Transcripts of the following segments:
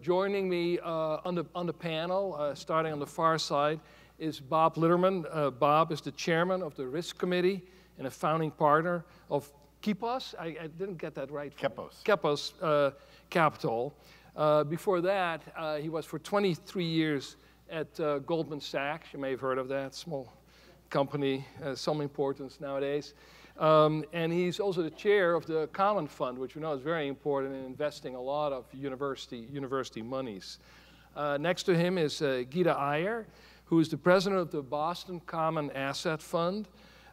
Joining me uh, on, the, on the panel, uh, starting on the far side, is Bob Litterman. Uh, Bob is the chairman of the Risk Committee and a founding partner of Kipos. I, I didn't get that right. Kepos. Kepos uh, Capital. Uh, before that, uh, he was for 23 years at Goldman Sachs. You may have heard of that small company, some importance nowadays. Um, and he's also the chair of the Commonfund, which we know is very important in investing a lot of university, university monies. Uh, next to him is uh, Geeta Aiyer, who is the president of the Boston Common Asset Fund.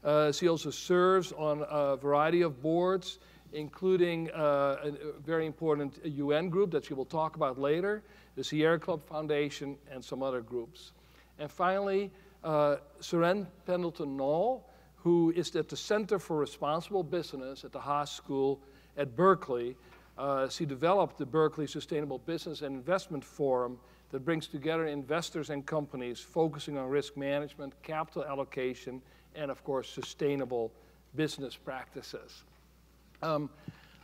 Uh, she also serves on a variety of boards, including uh, a very important UN group that she will talk about later, the Sierra Club Foundation, and some other groups. And finally, uh, Seren Pendleton Knoll, who is at the Center for Responsible Business at the Haas School at Berkeley. Uh, she developed the Berkeley Sustainable Business and Investment Forum that brings together investors and companies focusing on risk management, capital allocation, and of course, sustainable business practices. Um,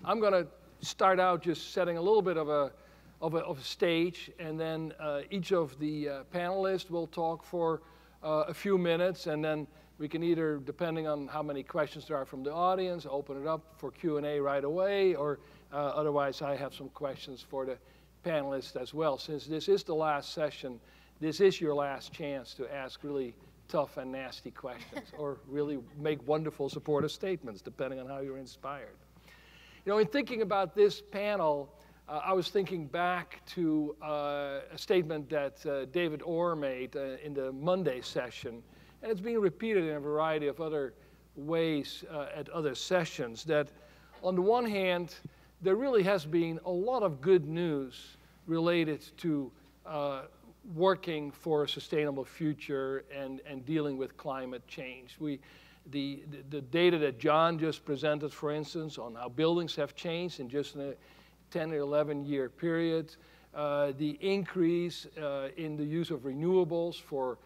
I'm going to start out just setting a little bit of a, of a, of a stage, and then uh, each of the uh, panelists will talk for uh, a few minutes, and then we can either, depending on how many questions there are from the audience, open it up for Q&A right away, or uh, otherwise I have some questions for the panelists as well. Since this is the last session, this is your last chance to ask really tough and nasty questions or really make wonderful supportive statements, depending on how you're inspired. You know, in thinking about this panel, uh, I was thinking back to uh, a statement that uh, David Orr made uh, in the Monday session and it's being repeated in a variety of other ways uh, at other sessions, that on the one hand, there really has been a lot of good news related to uh, working for a sustainable future and, and dealing with climate change. We, the, the, data that John just presented, for instance, on how buildings have changed in just a 10 or 11 year period, uh, the increase uh, in the use of renewables for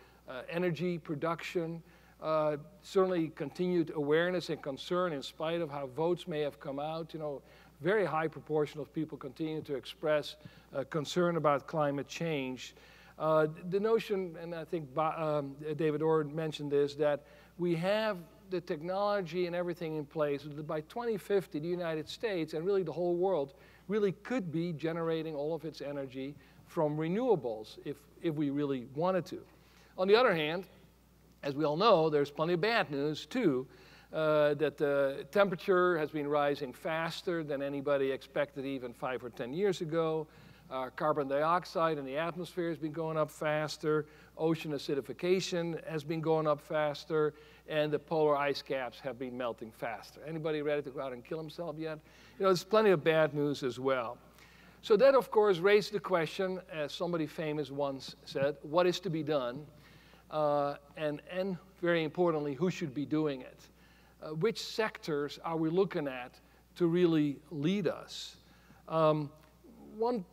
energy production, uh, certainly continued awareness and concern in spite of how votes may have come out. You know, very high proportion of people continue to express uh, concern about climate change. Uh, the notion, and I think um, David Orr mentioned this, that we have the technology and everything in place that by 2050 the United States and really the whole world really could be generating all of its energy from renewables if, if we really wanted to. On the other hand, as we all know, there's plenty of bad news too. Uh, that the temperature has been rising faster than anybody expected even five or 10 years ago. Uh, carbon dioxide in the atmosphere has been going up faster. Ocean acidification has been going up faster. And the polar ice caps have been melting faster. Anybody ready to go out and kill himself yet? You know, there's plenty of bad news as well. So that, of course, raised the question, as somebody famous once said, what is to be done? Uh, and, and very importantly, who should be doing it? Uh, which sectors are we looking at to really lead us? Um, one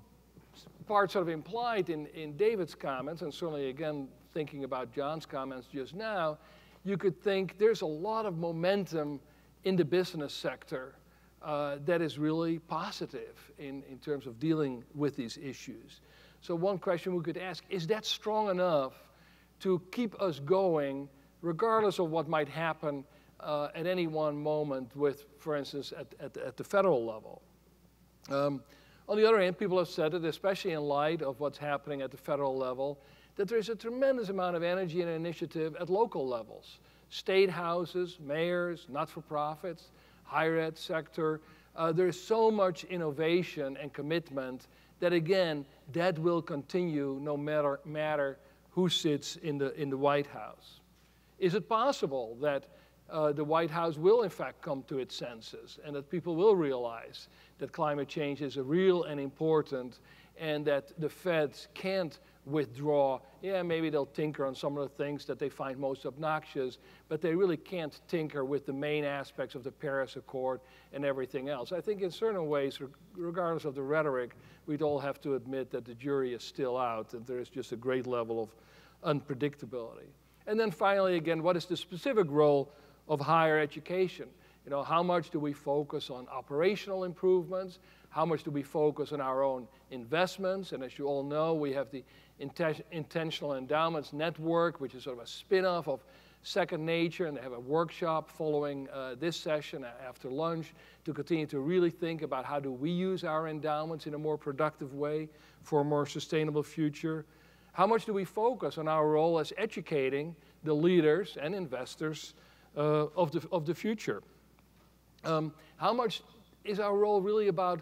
part sort of implied in, in David's comments, and certainly again thinking about John's comments just now, you could think there's a lot of momentum in the business sector uh, that is really positive in, in terms of dealing with these issues. So one question we could ask, is that strong enough to keep us going regardless of what might happen uh, at any one moment with, for instance, at, at, at the federal level. Um, on the other hand, people have said it, especially in light of what's happening at the federal level, that there's a tremendous amount of energy and initiative at local levels. State houses, mayors, not-for-profits, higher ed sector. Uh, there's so much innovation and commitment that, again, that will continue no matter, matter who sits in the, in the White House. Is it possible that uh, the White House will, in fact, come to its senses and that people will realize that climate change is a real and important and that the feds can't withdraw. Yeah, maybe they'll tinker on some of the things that they find most obnoxious, but they really can't tinker with the main aspects of the Paris Accord and everything else. I think in certain ways, regardless of the rhetoric, we'd all have to admit that the jury is still out, and there is just a great level of unpredictability. And then finally, again, what is the specific role of higher education? You know, how much do we focus on operational improvements? How much do we focus on our own investments? And as you all know, we have the Intentional Endowments Network, which is sort of a spin-off of Second Nature, and they have a workshop following uh, this session after lunch to continue to really think about how do we use our endowments in a more productive way for a more sustainable future. How much do we focus on our role as educating the leaders and investors uh, of, the, of the future? Um, how much is our role really about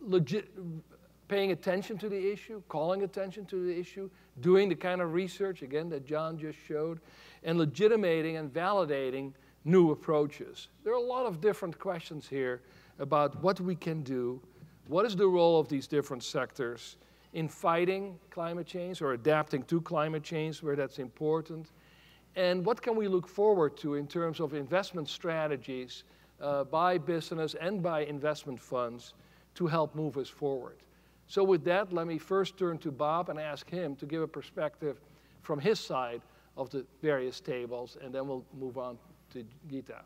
legit, paying attention to the issue, calling attention to the issue, doing the kind of research, again, that John just showed, and legitimating and validating new approaches. There are a lot of different questions here about what we can do, what is the role of these different sectors in fighting climate change or adapting to climate change where that's important, and what can we look forward to in terms of investment strategies uh, by business and by investment funds to help move us forward. So with that, let me first turn to Bob and ask him to give a perspective from his side of the various tables, and then we'll move on to Geeta.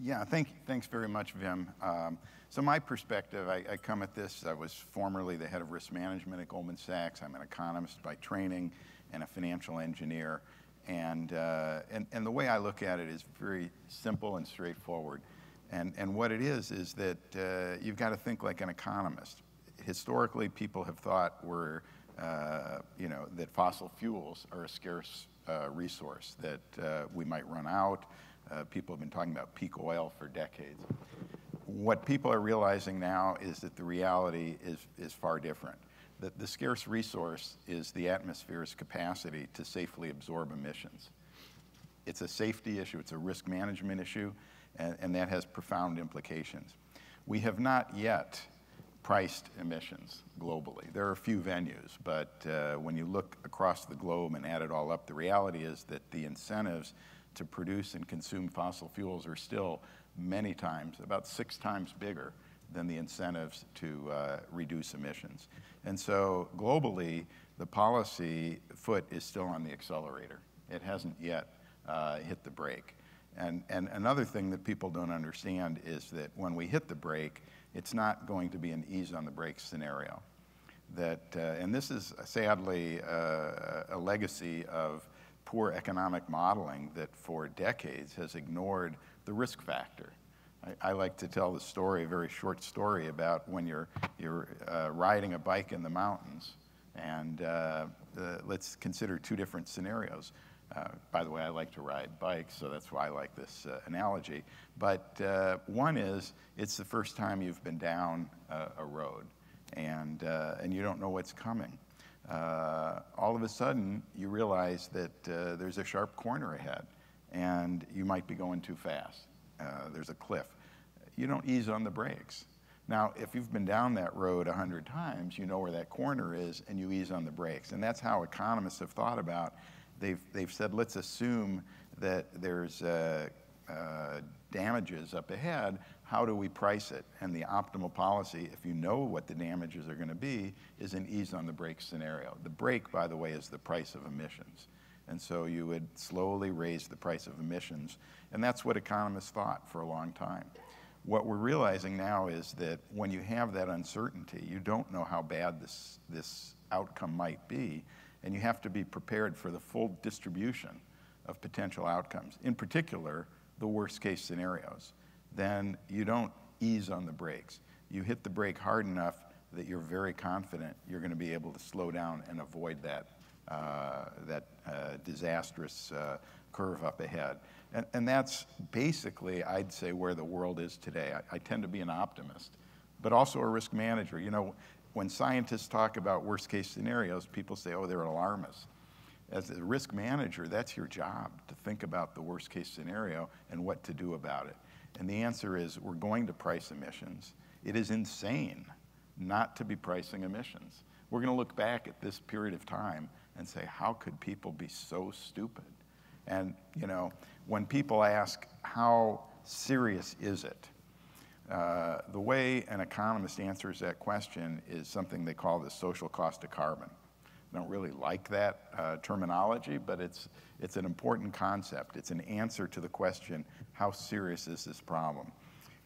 Yeah, thank, thanks very much, Wim. Um, so my perspective, I, I, come at this, I was formerly the head of risk management at Goldman Sachs. I'm an economist by training and a financial engineer. And, uh, and, and the way I look at it is very simple and straightforward. And, and what it is, is that uh, you've got to think like an economist historically people have thought were, uh, you know, that fossil fuels are a scarce uh, resource, that uh, we might run out. Uh, people have been talking about peak oil for decades. What people are realizing now is that the reality is, is far different. That the scarce resource is the atmosphere's capacity to safely absorb emissions. It's a safety issue, it's a risk management issue, and, and that has profound implications. We have not yet priced emissions globally. There are a few venues, but uh, when you look across the globe and add it all up, the reality is that the incentives to produce and consume fossil fuels are still many times, about six times bigger than the incentives to uh, reduce emissions. And so globally, the policy foot is still on the accelerator. It hasn't yet uh, hit the brake. And, and another thing that people don't understand is that when we hit the brake, it's not going to be an ease on the brakes scenario. That, uh, and this is sadly uh, a legacy of poor economic modeling that for decades has ignored the risk factor. I, I like to tell the story, a very short story about when you're, you're uh, riding a bike in the mountains. And uh, let's consider two different scenarios. Uh, by the way, I like to ride bikes, so that's why I like this uh, analogy. But uh, one is, it's the first time you've been down a road, and, uh, and you don't know what's coming. Uh, all of a sudden, you realize that there's a sharp corner ahead, and you might be going too fast. there's a cliff. You don't ease on the brakes. Now, if you've been down that road a hundred times, you know where that corner is, and you ease on the brakes. And that's how economists have thought about they've, they've said, let's assume that there's uh, uh, damages up ahead. How do we price it? And the optimal policy, if you know what the damages are going to be, is an ease on the brake scenario. The brake, by the way, is the price of emissions. And so you would slowly raise the price of emissions. And that's what economists thought for a long time. What we're realizing now is that when you have that uncertainty, you don't know how bad this, this outcome might be and you have to be prepared for the full distribution of potential outcomes, in particular, the worst case scenarios. Then you don't ease on the brakes. You hit the brake hard enough that you're very confident you're going to be able to slow down and avoid that, uh, that uh, disastrous uh, curve up ahead. And, and, that's basically, I'd say, where the world is today. I, I tend to be an optimist, but also a risk manager. You know, when scientists talk about worst case scenarios, people say, oh, they're alarmists. As a risk manager, that's your job to think about the worst case scenario and what to do about it. And the answer is we're going to price emissions. It is insane not to be pricing emissions. We're going to look back at this period of time and say, how could people be so stupid? And, you know, when people ask, how serious is it? Uh, the way an economist answers that question is something they call the social cost of carbon. I don't really like that uh, terminology, but it's, it's an important concept. It's an answer to the question, how serious is this problem?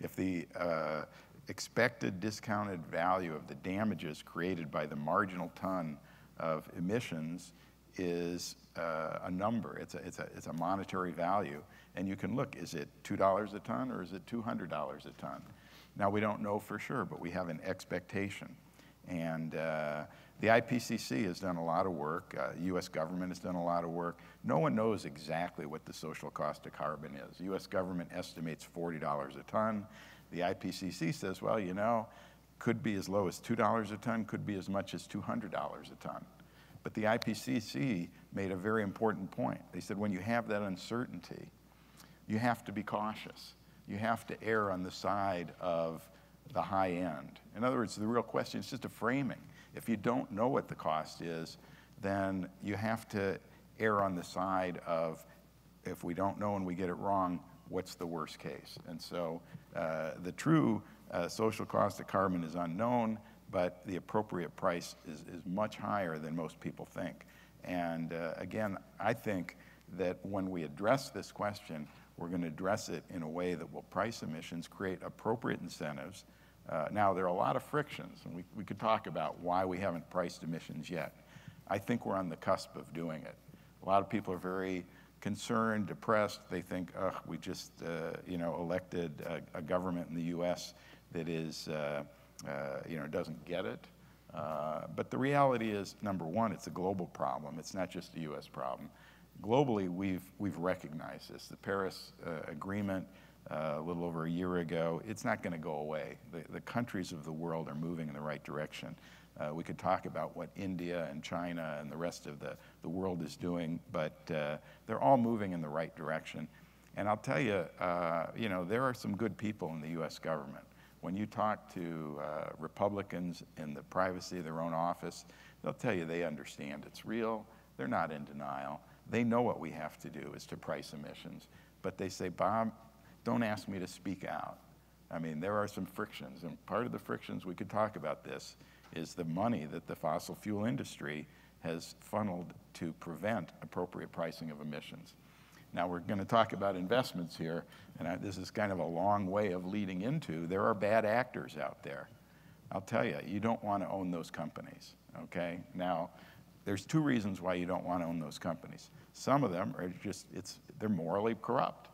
If the uh, expected discounted value of the damages created by the marginal ton of emissions is uh, a number, it's a, it's, a, it's a monetary value, and you can look, is it $2 a ton or is it $200 a ton? Now, we don't know for sure, but we have an expectation. And uh, the IPCC has done a lot of work. Uh, U.S. government has done a lot of work. No one knows exactly what the social cost of carbon is. U.S. government estimates $40 a ton. The IPCC says, well, you know, could be as low as $2 a ton, could be as much as $200 a ton. But the IPCC made a very important point. They said when you have that uncertainty, you have to be cautious. You have to err on the side of the high end. In other words, the real question is just a framing. If you don't know what the cost is, then you have to err on the side of if we don't know and we get it wrong, what's the worst case? And so uh, the true uh, social cost of carbon is unknown, but the appropriate price is, is much higher than most people think. And uh, again, I think that when we address this question, we're going to address it in a way that will price emissions, create appropriate incentives. Uh, now, there are a lot of frictions, and we, we could talk about why we haven't priced emissions yet. I think we're on the cusp of doing it. A lot of people are very concerned, depressed. They think, ugh, we just, uh, you know, elected a, a, government in the U.S. that is, uh, uh, you know, doesn't get it. Uh, but the reality is, number one, it's a global problem. It's not just a U.S. problem. Globally, we've, we've recognized this. The Paris uh, Agreement, uh, a little over a year ago, it's not going to go away. The, the countries of the world are moving in the right direction. Uh, we could talk about what India and China and the rest of the, the world is doing, but uh, they're all moving in the right direction. And I'll tell you, uh, you know, there are some good people in the U.S. government. When you talk to uh, Republicans in the privacy of their own office, they'll tell you they understand it's real. They're not in denial. They know what we have to do is to price emissions. But they say, Bob, don't ask me to speak out. I mean, there are some frictions, and part of the frictions, we could talk about this, is the money that the fossil fuel industry has funneled to prevent appropriate pricing of emissions. Now, we're going to talk about investments here, and I, this is kind of a long way of leading into there are bad actors out there. I'll tell you, you don't want to own those companies, okay? Now, there's two reasons why you don't want to own those companies. Some of them are just, it's, they're morally corrupt.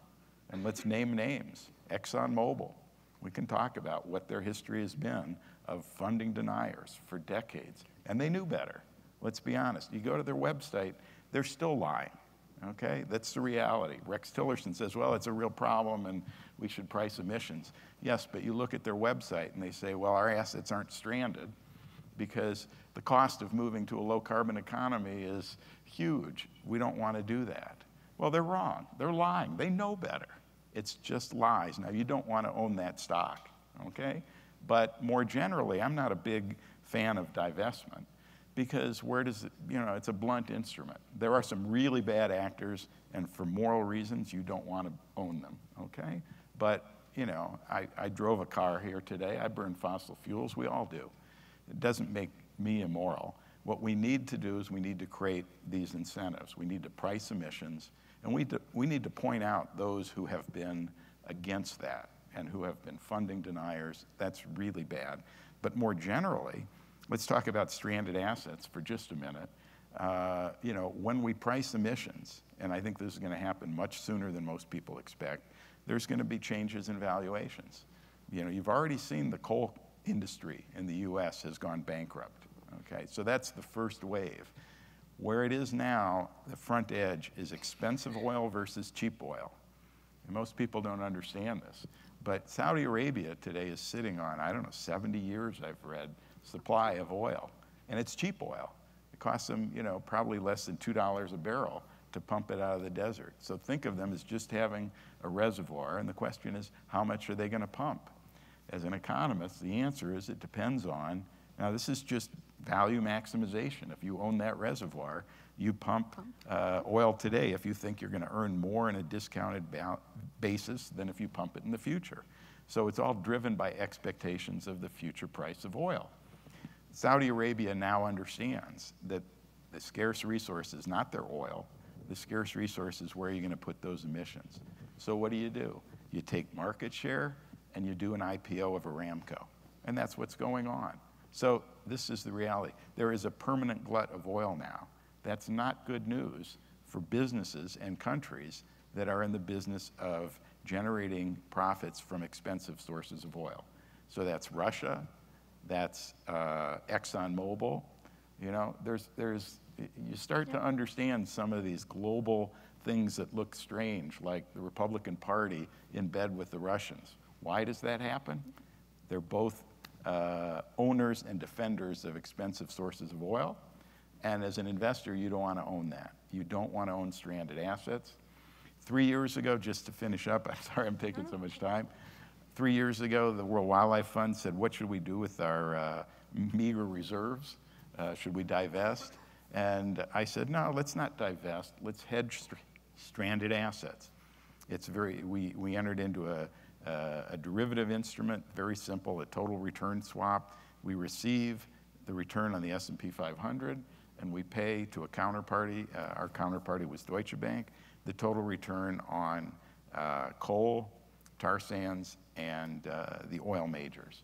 And let's name names. ExxonMobil. We can talk about what their history has been of funding deniers for decades. And they knew better. Let's be honest. You go to their website, they're still lying. Okay? That's the reality. Rex Tillerson says, well, it's a real problem and we should price emissions. Yes, but you look at their website and they say, well, our assets aren't stranded because the cost of moving to a low carbon economy is huge. We don't want to do that. Well, they're wrong. They're lying. They know better. It's just lies. Now, you don't want to own that stock, okay? But more generally, I'm not a big fan of divestment because where does it, you know, it's a blunt instrument. There are some really bad actors, and for moral reasons, you don't want to own them, okay? But, you know, I, I drove a car here today. I burn fossil fuels. We all do. It doesn't make me immoral. What we need to do is we need to create these incentives. We need to price emissions, and we, do, we need to point out those who have been against that and who have been funding deniers. That's really bad. But more generally, let's talk about stranded assets for just a minute. Uh, you know, when we price emissions, and I think this is going to happen much sooner than most people expect, there's going to be changes in valuations. You know, you've already seen the coal industry in the US has gone bankrupt. Okay, so that's the first wave. Where it is now, the front edge is expensive oil versus cheap oil. And most people don't understand this. But Saudi Arabia today is sitting on, I don't know, 70 years, I've read, supply of oil. And it's cheap oil. It costs them, you know, probably less than $2 a barrel to pump it out of the desert. So think of them as just having a reservoir. And the question is, how much are they going to pump? As an economist, the answer is it depends on, now this is just value maximization. If you own that reservoir, you pump uh, oil today if you think you're going to earn more in a discounted basis than if you pump it in the future. So it's all driven by expectations of the future price of oil. Saudi Arabia now understands that the scarce resource is not their oil. The scarce resource is where you're going to put those emissions. So what do you do? You take market share and you do an IPO of Aramco. And that's what's going on. So this is the reality. There is a permanent glut of oil now. That's not good news for businesses and countries that are in the business of generating profits from expensive sources of oil. So that's Russia, that's uh, ExxonMobil. You know, there's, there's, you start to understand some of these global things that look strange, like the Republican Party in bed with the Russians. Why does that happen? They're both uh, owners and defenders of expensive sources of oil. And as an investor, you don't want to own that. You don't want to own stranded assets. Three years ago, just to finish up, I'm sorry I'm taking so much time. Three years ago, the World Wildlife Fund said, What should we do with our uh, meager reserves? Uh, should we divest? And I said, No, let's not divest. Let's hedge st stranded assets. It's very, we, we entered into a, uh, a derivative instrument, very simple, a total return swap. We receive the return on the S&P 500, and we pay to a counterparty. Uh, our counterparty was Deutsche Bank. The total return on uh, coal, tar sands, and uh, the oil majors.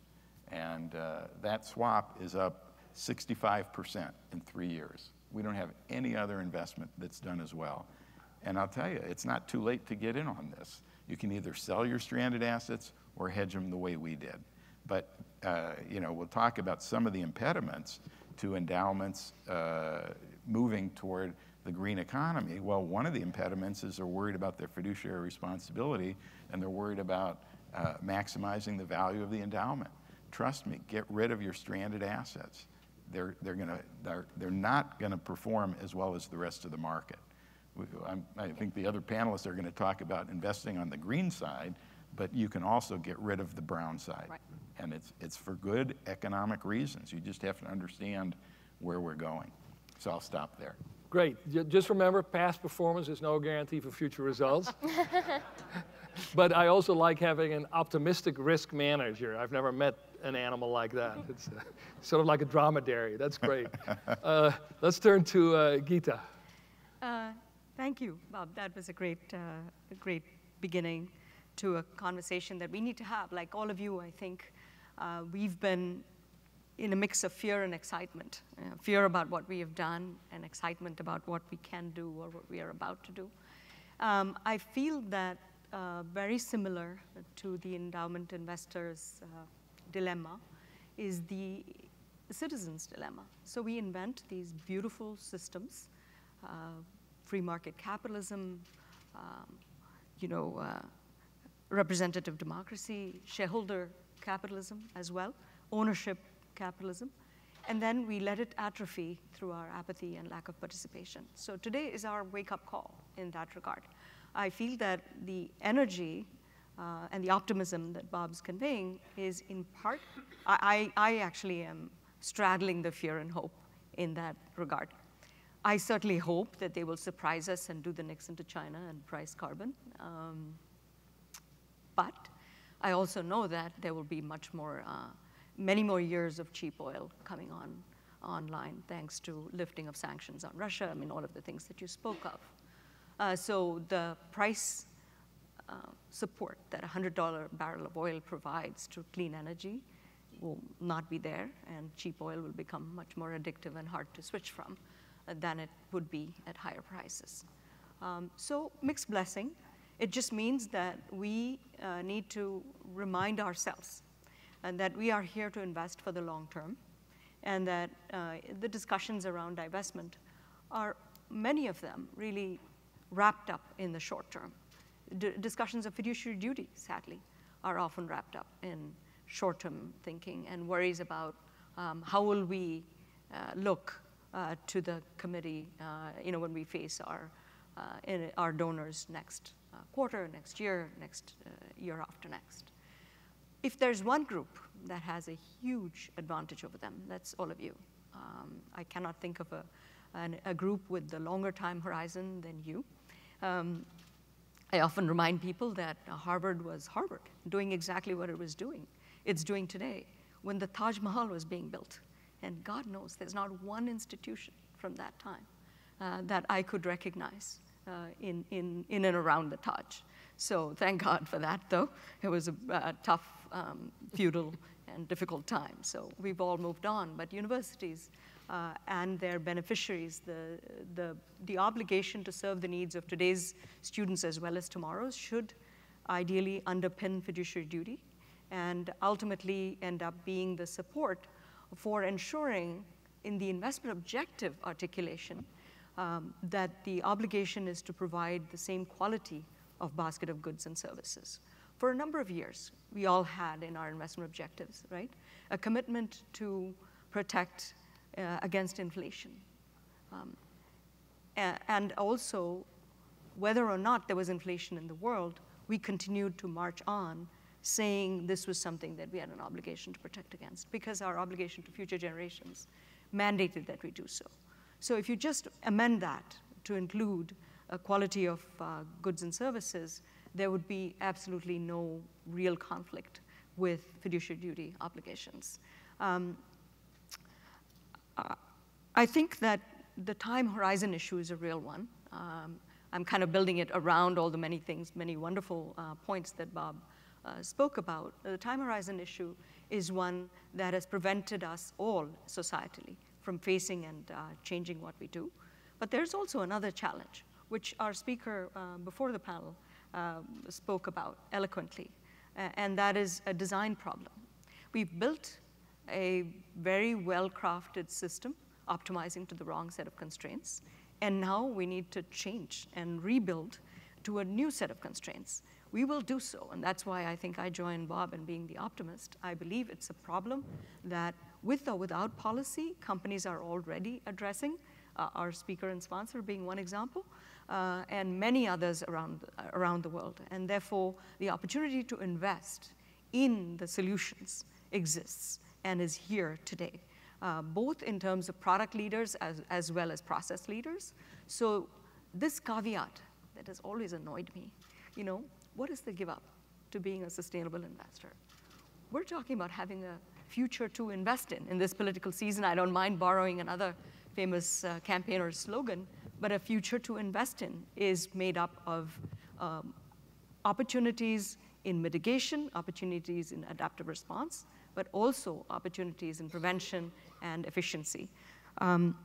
And uh, that swap is up 65% in three years. We don't have any other investment that's done as well. And I'll tell you, it's not too late to get in on this. You can either sell your stranded assets or hedge them the way we did. But, uh, you know, we'll talk about some of the impediments to endowments uh, moving toward the green economy. Well, one of the impediments is they're worried about their fiduciary responsibility and they're worried about uh, maximizing the value of the endowment. Trust me, get rid of your stranded assets. They're, they're, gonna, they're, they're not going to perform as well as the rest of the market. I'm, i think the other panelists are going to talk about investing on the green side, but you can also get rid of the brown side. Right. And it's, it's for good economic reasons. You just have to understand where we're going. So I'll stop there. Great. Just remember, past performance is no guarantee for future results. but I also like having an optimistic risk manager. I've never met an animal like that. It's uh, sort of like a dromedary. That's great. Uh, let's turn to uh, Geeta. Thank you, Bob. That was a great, uh, a great beginning to a conversation that we need to have. Like all of you, I think uh, we've been in a mix of fear and excitement. Uh, fear about what we have done and excitement about what we can do or what we are about to do. Um, I feel that uh, very similar to the endowment investor's uh, dilemma is the citizen's dilemma. So we invent these beautiful systems uh, free market capitalism, um, you know, uh, representative democracy, shareholder capitalism as well, ownership capitalism, and then we let it atrophy through our apathy and lack of participation. So today is our wake-up call in that regard. I feel that the energy uh, and the optimism that Bob's conveying is in part, I, I actually am straddling the fear and hope in that regard. I certainly hope that they will surprise us and do the Nixon to China and price carbon. Um, but I also know that there will be much more, uh, many more years of cheap oil coming on online thanks to lifting of sanctions on Russia. I mean, all of the things that you spoke of. Uh, so the price uh, support that a $100 barrel of oil provides to clean energy will not be there, and cheap oil will become much more addictive and hard to switch from than it would be at higher prices. Um, so mixed blessing. It just means that we uh, need to remind ourselves and that we are here to invest for the long term and that uh, the discussions around divestment are, many of them, really wrapped up in the short term. D discussions of fiduciary duty, sadly, are often wrapped up in short-term thinking and worries about um, how will we uh, look uh, to the committee, uh, you know, when we face our, uh, our donors next quarter, next year, next year after next. If there's one group that has a huge advantage over them, that's all of you. Um, I cannot think of a, an, a group with the longer time horizon than you. Um, I often remind people that Harvard was Harvard, doing exactly what it was doing. It's doing today. When the Taj Mahal was being built, and God knows there's not one institution from that time uh, that I could recognize uh, in, in, in and around the Taj. So thank God for that, though. It was a, a tough, um, feudal, and difficult time. So we've all moved on. But universities uh, and their beneficiaries, the, the, the obligation to serve the needs of today's students as well as tomorrow's should ideally underpin fiduciary duty and ultimately end up being the support for ensuring in the investment objective articulation um, that the obligation is to provide the same quality of basket of goods and services. For a number of years, we all had in our investment objectives, right, a commitment to protect uh, against inflation. Um, and also, whether or not there was inflation in the world, we continued to march on saying this was something that we had an obligation to protect against because our obligation to future generations mandated that we do so. So if you just amend that to include a quality of uh, goods and services, there would be absolutely no real conflict with fiduciary duty obligations. Um, I think that the time horizon issue is a real one. Um, I'm kind of building it around all the many things, many wonderful uh, points that Bob uh, spoke about. The time horizon issue is one that has prevented us all societally from facing and uh, changing what we do. But there's also another challenge, which our speaker uh, before the panel uh, spoke about eloquently, and that is a design problem. We've built a very well-crafted system optimizing to the wrong set of constraints, and now we need to change and rebuild to a new set of constraints we will do so. And that's why I think I join Bob in being the optimist. I believe it's a problem that, with or without policy, companies are already addressing, uh, our speaker and sponsor being one example, uh, and many others around, around the world. And therefore, the opportunity to invest in the solutions exists and is here today, uh, both in terms of product leaders as, as well as process leaders. So this caveat that has always annoyed me, you know, what is the give up to being a sustainable investor? We're talking about having a future to invest in. In this political season, I don't mind borrowing another famous uh, campaigner's slogan, but a future to invest in is made up of um, opportunities in mitigation, opportunities in adaptive response, but also opportunities in prevention and efficiency. Um,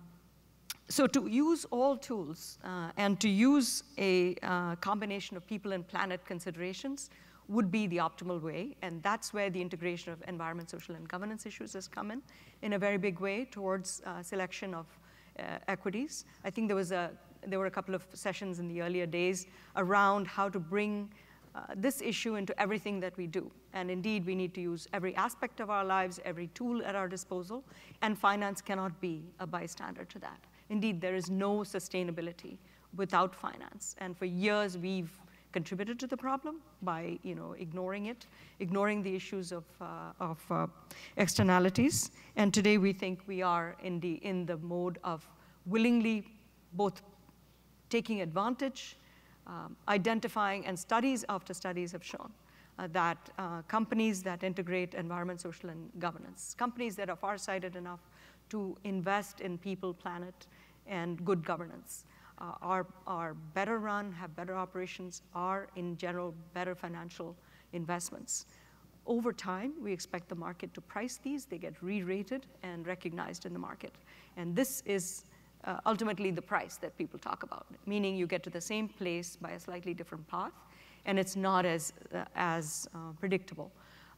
so to use all tools uh, and to use a uh, combination of people and planet considerations would be the optimal way. And that's where the integration of environment, social, and governance issues has come in, in a very big way towards uh, selection of uh, equities. I think there, was a, there were a couple of sessions in the earlier days around how to bring uh, this issue into everything that we do. And indeed, we need to use every aspect of our lives, every tool at our disposal, and finance cannot be a bystander to that. Indeed, there is no sustainability without finance. And for years, we've contributed to the problem by you know, ignoring it, ignoring the issues of, uh, of uh, externalities. And today, we think we are in the, in the mode of willingly both taking advantage, um, identifying, and studies after studies have shown uh, that uh, companies that integrate environment, social, and governance, companies that are far-sighted enough to invest in people, planet, and good governance. Uh, are, are better run, have better operations, are in general better financial investments. Over time, we expect the market to price these. They get re-rated and recognized in the market. And this is uh, ultimately the price that people talk about, meaning you get to the same place by a slightly different path, and it's not as, uh, as uh, predictable.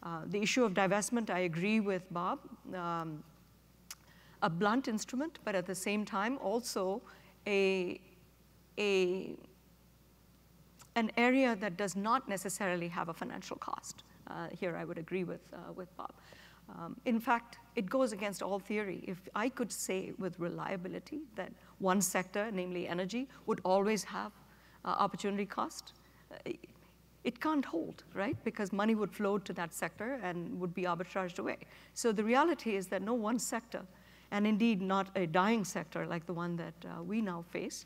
Uh, the issue of divestment, I agree with Bob. Um, a blunt instrument, but at the same time also a, a, an area that does not necessarily have a financial cost. Uh, here I would agree with, uh, with Bob. Um, in fact, it goes against all theory. If I could say with reliability that one sector, namely energy, would always have uh, opportunity cost, uh, it can't hold, right? Because money would flow to that sector and would be arbitraged away. So the reality is that no one sector and indeed not a dying sector like the one that uh, we now face,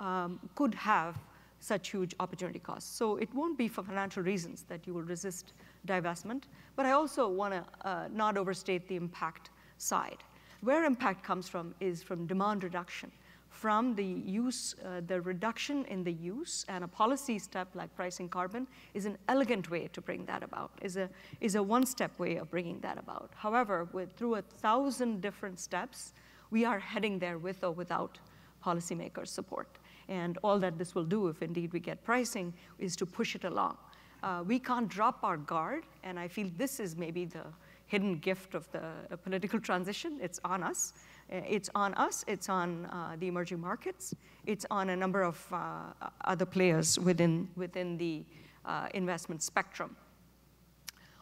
um, could have such huge opportunity costs. So it won't be for financial reasons that you will resist divestment, but I also want to uh, not overstate the impact side. Where impact comes from is from demand reduction, from the use, uh, the reduction in the use, and a policy step like pricing carbon is an elegant way to bring that about, is a, is a one-step way of bringing that about. However, with, through a thousand different steps, we are heading there with or without policymakers' support. And all that this will do, if indeed we get pricing, is to push it along. Uh, we can't drop our guard, and I feel this is maybe the hidden gift of the uh, political transition. It's on us. Uh, it's on us, it's on uh, the emerging markets, it's on a number of uh, other players within, within the uh, investment spectrum.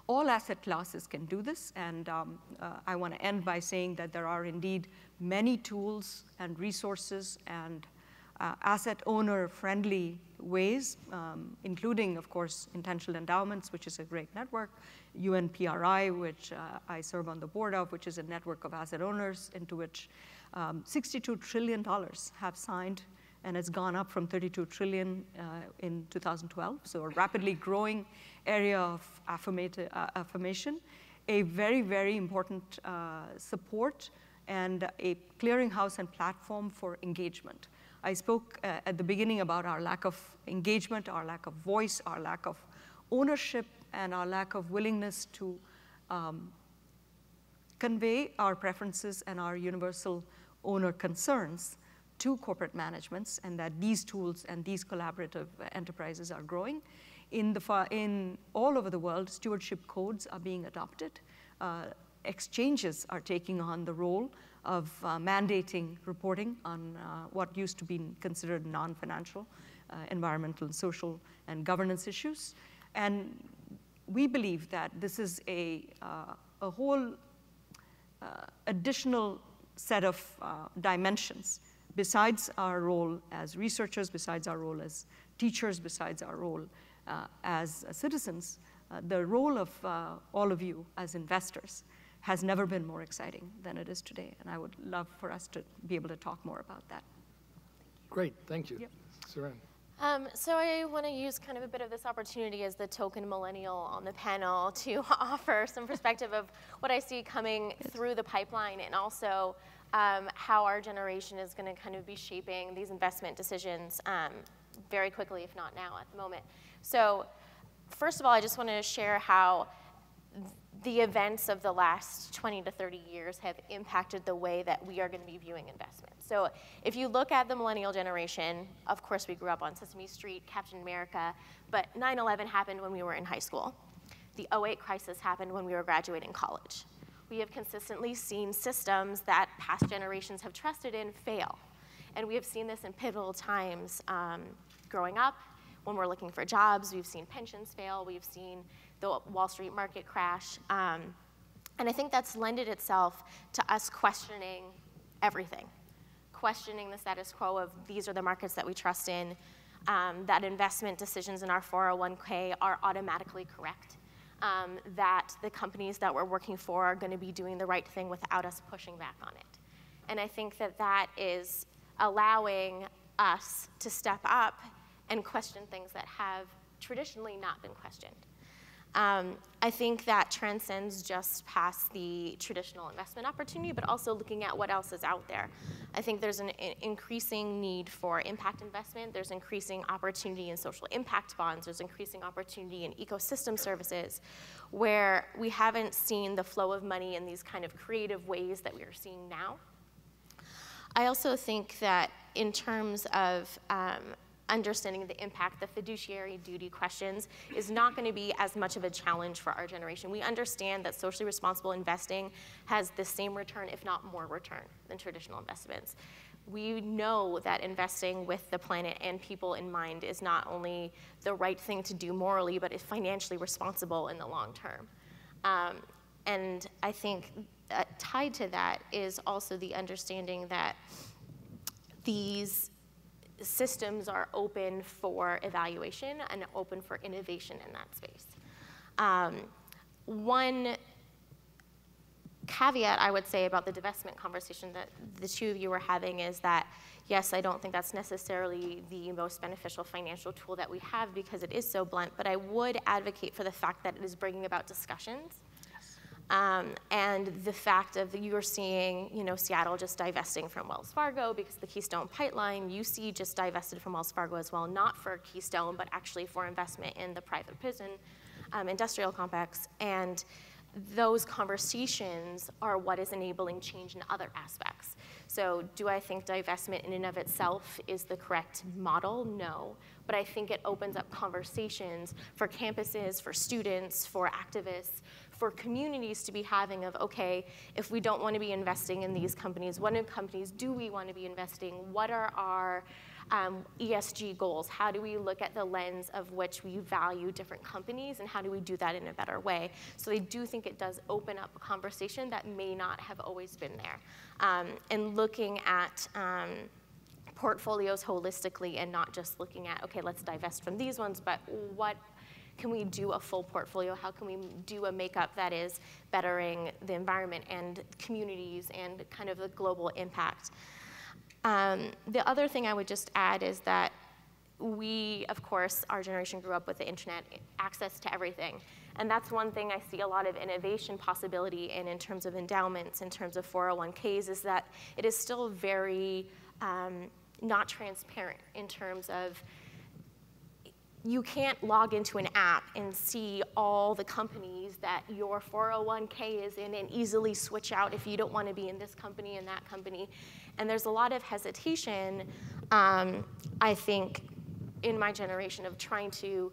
All asset classes can do this, and um, I want to end by saying that there are indeed many tools and resources and uh, asset owner friendly ways, um, including, of course, intentional endowments, which is a great network, UNPRI, which uh, I serve on the board of, which is a network of asset owners into which um, $62 trillion have signed and it's gone up from 32 trillion uh, in 2012. So a rapidly growing area of uh, affirmation, a very, very important uh, support and a clearinghouse and platform for engagement. I spoke uh, at the beginning about our lack of engagement, our lack of voice, our lack of ownership, and our lack of willingness to um, convey our preferences and our universal owner concerns to corporate managements, and that these tools and these collaborative enterprises are growing. In, the in all over the world, stewardship codes are being adopted. Uh, exchanges are taking on the role of uh, mandating reporting on uh, what used to be considered non-financial, uh, environmental, social, and governance issues. And we believe that this is a, uh, a whole uh, additional set of uh, dimensions besides our role as researchers, besides our role as teachers, besides our role as citizens, the role of all of you as investors has never been more exciting than it is today. And I would love for us to be able to talk more about that. Great, thank you. Yep. Seren. Um, so I want to use kind of a bit of this opportunity as the token millennial on the panel to offer some perspective of what I see coming through the pipeline and also um, how our generation is going to kind of be shaping these investment decisions um, very quickly, if not now at the moment. So first of all, I just want to share how the events of the last 20 to 30 years have impacted the way that we are going to be viewing investments. So if you look at the millennial generation, of course we grew up on Sesame Street, Captain America, but 9-11 happened when we were in high school. The 08 crisis happened when we were graduating college. We have consistently seen systems that past generations have trusted in fail. And we have seen this in pivotal times um, growing up. When we're looking for jobs, we've seen pensions fail, we've seen the Wall Street market crash. Um, and I think that's lended itself to us questioning everything, questioning the status quo of these are the markets that we trust in, um, that investment decisions in our 401k are automatically correct, um, that the companies that we're working for are going to be doing the right thing without us pushing back on it. And I think that that is allowing us to step up and question things that have traditionally not been questioned. Um, I think that transcends just past the traditional investment opportunity, but also looking at what else is out there. I think there's an, increasing need for impact investment. There's increasing opportunity in social impact bonds. There's increasing opportunity in ecosystem services where we haven't seen the flow of money in these kind of creative ways that we are seeing now. I also think that in terms of um, understanding the impact, the fiduciary duty questions is not going to be as much of a challenge for our generation. We understand that socially responsible investing has the same return, if not more return, than traditional investments. We know that investing with the planet and people in mind is not only the right thing to do morally, but is financially responsible in the long term. Um, and I think uh, tied to that is also the understanding that these systems are open for evaluation and open for innovation in that space. Um, one caveat I would say about the divestment conversation that the two of you were having is that, yes, I don't think that's necessarily the most beneficial financial tool that we have because it is so blunt, but I would advocate for the fact that it is bringing about discussions. Um, and the fact of you're seeing, you know, Seattle just divesting from Wells Fargo because the Keystone Pipeline, UC just divested from Wells Fargo as well, not for Keystone, but actually for investment in the private prison um, industrial complex. And those conversations are what is enabling change in other aspects. So, do I think divestment in and of itself is the correct model? No. But I think it opens up conversations for campuses, for students, for activists, for communities to be having of okay, if we don't want to be investing in these companies, what companies do we want to be investing? What are our um, ESG goals? How do we look at the lens of which we value different companies and how do we do that in a better way? So I do think it does open up a conversation that may not have always been there. Um, and looking at um, portfolios holistically and not just looking at, okay, let's divest from these ones, but what can we do a full portfolio? How can we do a makeup that is bettering the environment and communities and kind of the global impact? Um, the other thing I would just add is that we, of course, our generation grew up with the internet, access to everything. And that's one thing I see a lot of innovation possibility in, in terms of endowments, in terms of 401ks, is that it is still very um, not transparent in terms of you can't log into an app and see all the companies that your 401k is in and easily switch out if you don't want to be in this company and that company. And there's a lot of hesitation, um, I think, in my generation of trying to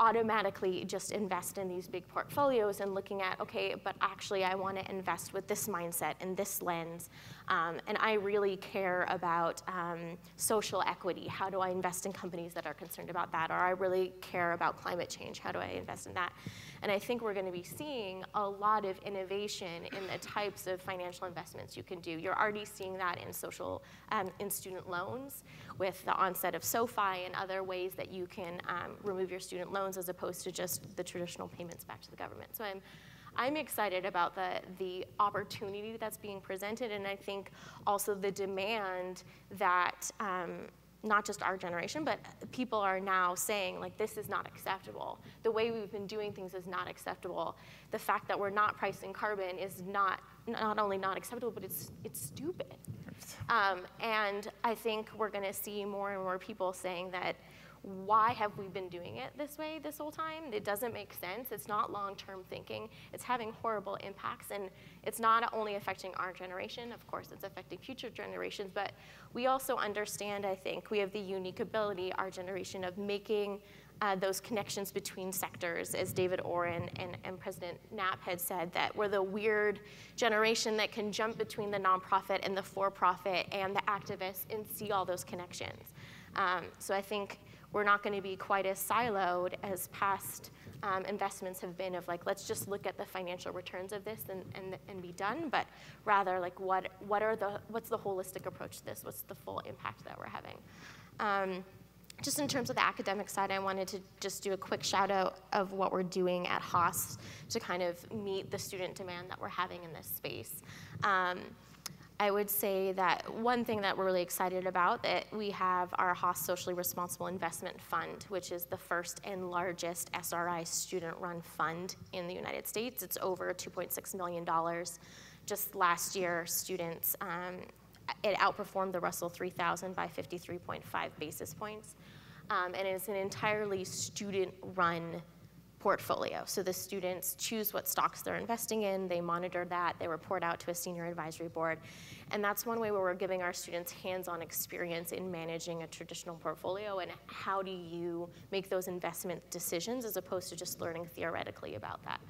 automatically just invest in these big portfolios and looking at, okay, but actually I want to invest with this mindset and this lens. Um, and I really care about um, social equity. How do I invest in companies that are concerned about that? Or I really care about climate change. How do I invest in that? And I think we're going to be seeing a lot of innovation in the types of financial investments you can do. You're already seeing that in social, um, in student loans with the onset of SoFi and other ways that you can um, remove your student loans as opposed to just the traditional payments back to the government. So I'm, I'm excited about the, the opportunity that's being presented, and I think also the demand that um, not just our generation, but people are now saying, like, this is not acceptable. The way we've been doing things is not acceptable. The fact that we're not pricing carbon is not, not only not acceptable, but it's, it's stupid. Um, and I think we're going to see more and more people saying that why have we been doing it this way this whole time? It doesn't make sense. It's not long term thinking. It's having horrible impacts. And it's not only affecting our generation, of course, it's affecting future generations, but we also understand, I think, we have the unique ability, our generation, of making uh, those connections between sectors, as David Oren and, and, President Knapp had said, that we're the weird generation that can jump between the nonprofit and the for profit and the activists and see all those connections. Um, so I think we're not going to be quite as siloed as past um, investments have been of like let's just look at the financial returns of this and, and, and be done. But rather like what what are the what's the holistic approach to this? What's the full impact that we're having? Um, just in terms of the academic side, I wanted to just do a quick shout out of what we're doing at Haas to kind of meet the student demand that we're having in this space. Um, I would say that one thing that we're really excited about that we have our Haas Socially Responsible Investment Fund, which is the first and largest SRI student-run fund in the United States. It's over 2.6 million dollars. Just last year, students um, it outperformed the Russell 3000 by 53.5 basis points, um, and it's an entirely student-run portfolio. So the students choose what stocks they're investing in, they monitor that, they report out to a senior advisory board. And that's one way where we're giving our students hands-on experience in managing a traditional portfolio and how do you make those investment decisions as opposed to just learning theoretically about that.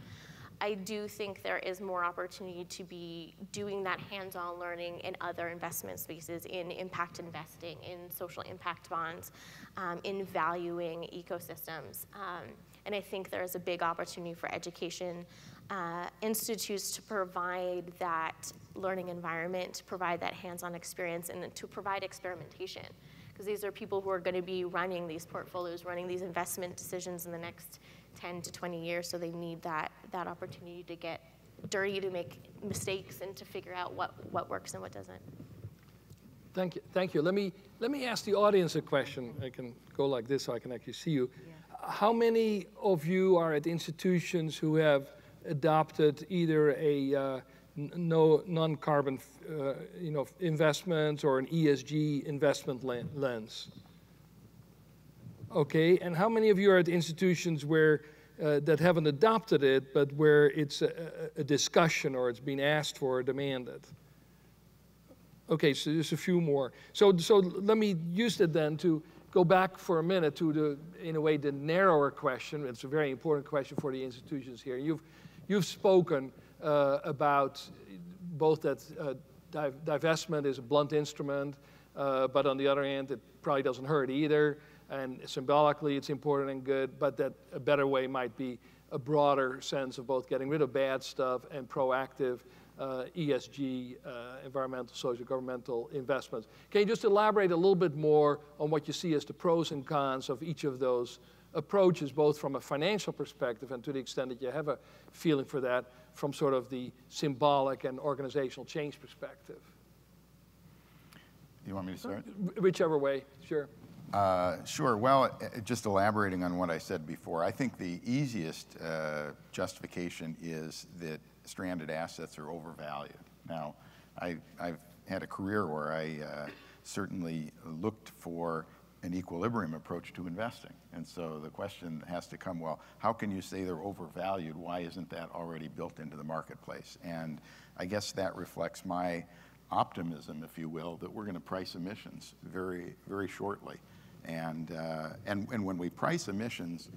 I do think there is more opportunity to be doing that hands-on learning in other investment spaces, in impact investing, in social impact bonds, um, in valuing ecosystems. Um, and I think there is a big opportunity for education uh, institutes to provide that learning environment, to provide that hands-on experience, and to provide experimentation. Because these are people who are going to be running these portfolios, running these investment decisions in the next 10 to 20 years, so they need that, that opportunity to get dirty, to make mistakes, and to figure out what, what works and what doesn't. Thank you. Thank you. Let me, let me ask the audience a question. I can go like this so I can actually see you. How many of you are at institutions who have adopted either a uh, no non-carbon uh, you know investment or an ESG investment lens? Okay, and how many of you are at institutions where uh, that haven't adopted it, but where it's a, a, discussion or it's been asked for or demanded? Okay, so there's a few more. So, so let me use it then to go back for a minute to the, in a way, the narrower question. It's a very important question for the institutions here. You've, you've spoken uh, about both that uh, divestment is a blunt instrument, uh, but on the other hand, it probably doesn't hurt either. And symbolically, it's important and good, but that a better way might be a broader sense of both getting rid of bad stuff and proactive uh, ESG, uh, environmental, social, governmental investments. Can you just elaborate a little bit more on what you see as the pros and cons of each of those approaches, both from a financial perspective and to the extent that you have a feeling for that, from sort of the symbolic and organizational change perspective? You want me to start? Whichever way, sure. Uh, sure. Well, uh, just elaborating on what I said before, I think the easiest uh, justification is that stranded assets are overvalued. Now, I, have had a career where I uh, certainly looked for an equilibrium approach to investing. And so the question has to come, well, how can you say they're overvalued? Why isn't that already built into the marketplace? And I guess that reflects my optimism, if you will, that we're going to price emissions very, very shortly. And, uh, and, and when we price emissions,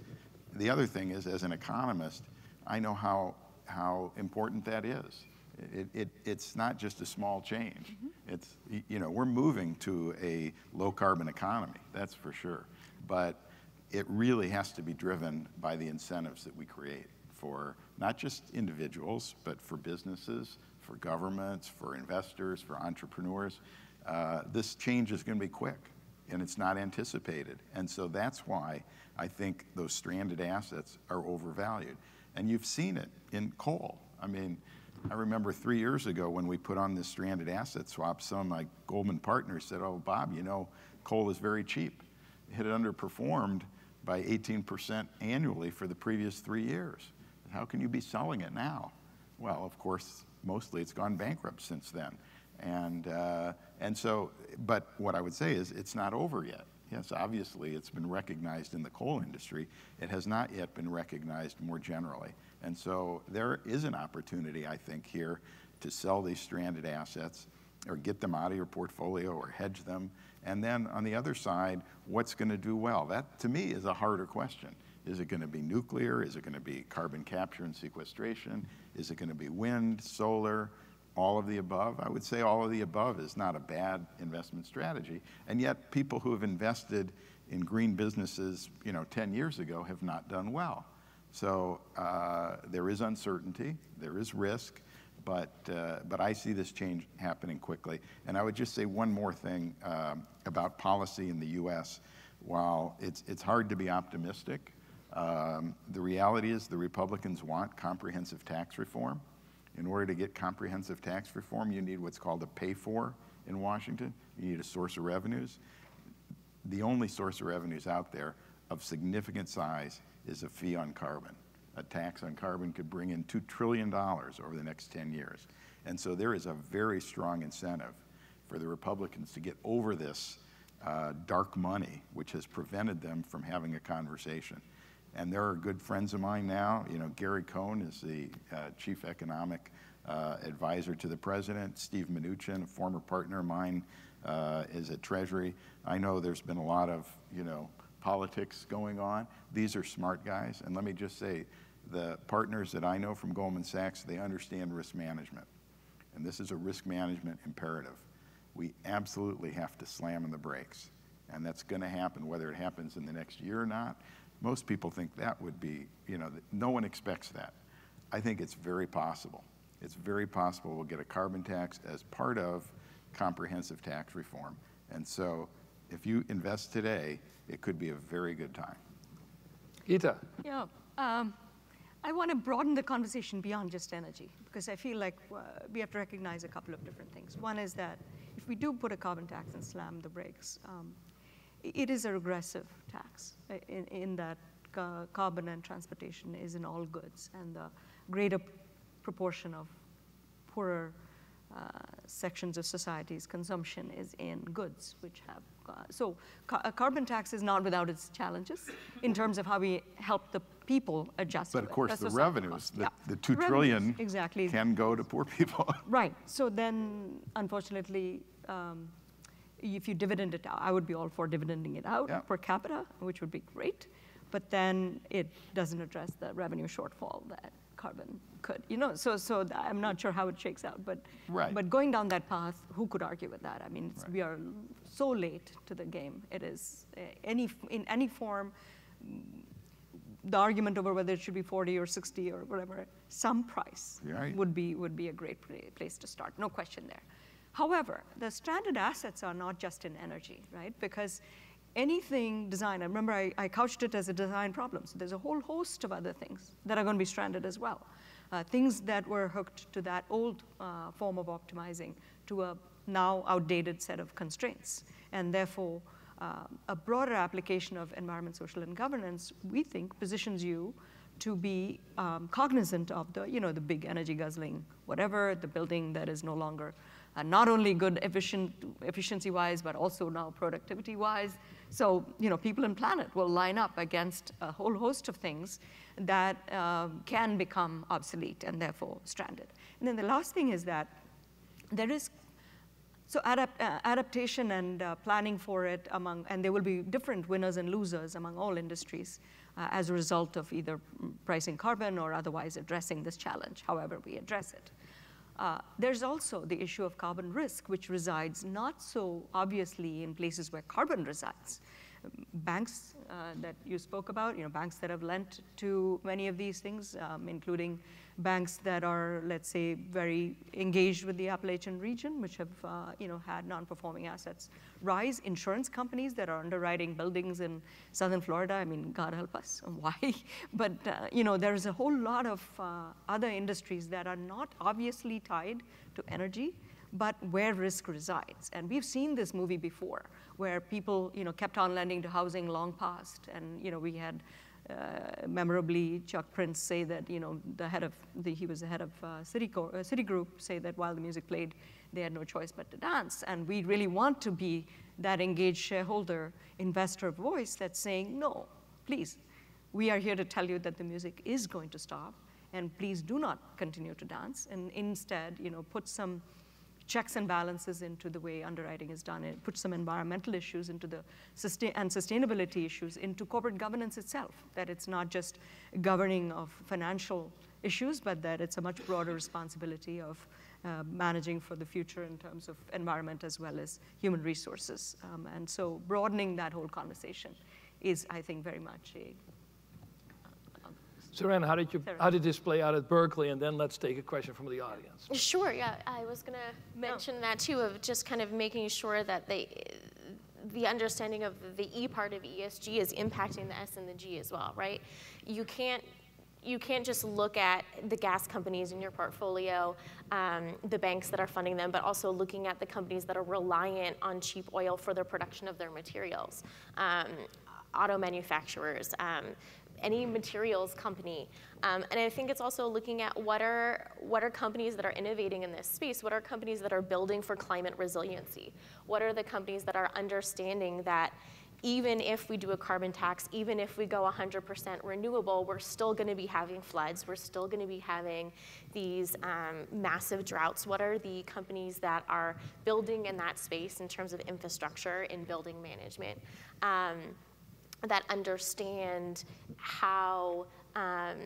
the other thing is, as an economist, I know how how important that is. It, it, it's not just a small change. Mm-hmm. It's, you know, we're moving to a low carbon economy, that's for sure. But it really has to be driven by the incentives that we create for not just individuals, but for businesses, for governments, for investors, for entrepreneurs. Uh, this change is going to be quick and it's not anticipated. And so that's why I think those stranded assets are overvalued. And you've seen it in coal. I mean, I remember three years ago when we put on this stranded asset swap, some of my Goldman partners said, Oh, Bob, you know, coal is very cheap. It had underperformed by 18% annually for the previous three years. How can you be selling it now? Well, of course, mostly it's gone bankrupt since then. And, uh, and so, but what I would say is it's not over yet. Yes, obviously it's been recognized in the coal industry. It has not yet been recognized more generally. And so there is an opportunity, I think, here to sell these stranded assets or get them out of your portfolio or hedge them. And then on the other side, what's going to do well? That to me is a harder question. Is it going to be nuclear? Is it going to be carbon capture and sequestration? Is it going to be wind, solar? All of the above? I would say all of the above is not a bad investment strategy. And yet, people who have invested in green businesses, you know, 10 years ago have not done well. So uh, there is uncertainty, there is risk, but, uh, but I see this change happening quickly. And I would just say one more thing um, about policy in the U.S. While it's, it's hard to be optimistic, um, the reality is the Republicans want comprehensive tax reform. In order to get comprehensive tax reform, you need what's called a pay for in Washington. You need a source of revenues. The only source of revenues out there of significant size is a fee on carbon. A tax on carbon could bring in $2 trillion over the next 10 years. And so there is a very strong incentive for the Republicans to get over this uh, dark money, which has prevented them from having a conversation and there are good friends of mine now. You know, Gary Cohn is the uh, chief economic uh, advisor to the president. Steve Mnuchin, a former partner of mine, uh, is at Treasury. I know there's been a lot of, you know, politics going on. These are smart guys, and let me just say, the partners that I know from Goldman Sachs, they understand risk management, and this is a risk management imperative. We absolutely have to slam on the brakes, and that's going to happen whether it happens in the next year or not. Most people think that would be, you know, no one expects that. I think it's very possible. It's very possible we'll get a carbon tax as part of comprehensive tax reform. And so if you invest today, it could be a very good time. Geeta. Yeah. Um, I want to broaden the conversation beyond just energy because I feel like uh, we have to recognize a couple of different things. One is that if we do put a carbon tax and slam the brakes, um, it is a regressive tax in, in that carbon and transportation is in all goods, and the greater proportion of poorer uh, sections of society's consumption is in goods, which have uh, so ca a carbon tax is not without its challenges in terms of how we help the people adjust. But of course, the revenues, the, yeah. the two revenues, trillion exactly can go to poor people. right. So then, unfortunately, um, if you dividend it out, I would be all for dividending it out yeah. per capita, which would be great. But then it doesn't address the revenue shortfall that carbon could. You know, so so I'm not sure how it shakes out, but right. but going down that path, who could argue with that? I mean, right. we are so late to the game. It is uh, any in any form. The argument over whether it should be 40 or 60 or whatever, some price right. would be would be a great place to start. No question there. However, the stranded assets are not just in energy, right? Because anything design, I remember I, I, couched it as a design problem. So there's a whole host of other things that are going to be stranded as well. Uh, things that were hooked to that old uh, form of optimizing to a now outdated set of constraints. And therefore, uh, a broader application of environment, social, and governance, we think, positions you to be um, cognizant of the, you know, the big energy guzzling, whatever, the building that is no longer uh, not only good efficient, efficiency-wise, but also now productivity-wise. So, you know, people and planet will line up against a whole host of things that uh, can become obsolete and therefore stranded. And then the last thing is that there is so adapt, uh, adaptation and uh, planning for it among, and there will be different winners and losers among all industries uh, as a result of either pricing carbon or otherwise addressing this challenge, however we address it. Uh, there's also the issue of carbon risk, which resides not so obviously in places where carbon resides. Banks uh, that you spoke about, you know, banks that have lent to many of these things, um, including banks that are, let's say, very engaged with the Appalachian region, which have, uh, you know, had non-performing assets rise. Insurance companies that are underwriting buildings in southern Florida. I mean, God help us, why? but uh, you know, there's a whole lot of uh, other industries that are not obviously tied to energy, but where risk resides. And we've seen this movie before, where people, you know, kept on lending to housing long past, and you know, we had uh, memorably Chuck Prince say that you know the head of the, he was the head of uh, Citigroup, uh, Citigroup say that while the music played, they had no choice but to dance. And we really want to be that engaged shareholder investor voice that's saying no, please, we are here to tell you that the music is going to stop, and please do not continue to dance, and instead you know put some checks and balances into the way underwriting is done. It puts some environmental issues into the sustain and sustainability issues into corporate governance itself. That it's not just governing of financial issues, but that it's a much broader responsibility of uh, managing for the future in terms of environment as well as human resources. Um, and so broadening that whole conversation is, I think, very much a Seren, how did you how did this play out at Berkeley? And then let's take a question from the audience. Sure. Yeah, I was going to mention that too of just kind of making sure that they the understanding of the E part of ESG is impacting the S and the G as well, right? You can't you can't just look at the gas companies in your portfolio, um, the banks that are funding them, but also looking at the companies that are reliant on cheap oil for the production of their materials. Um, auto manufacturers, um, any materials company. Um, and I think it's also looking at what are, what are companies that are innovating in this space? What are companies that are building for climate resiliency? What are the companies that are understanding that even if we do a carbon tax, even if we go 100% renewable, we're still going to be having floods. We're still going to be having these um, massive droughts. What are the companies that are building in that space in terms of infrastructure and building management? Um, that understand how um,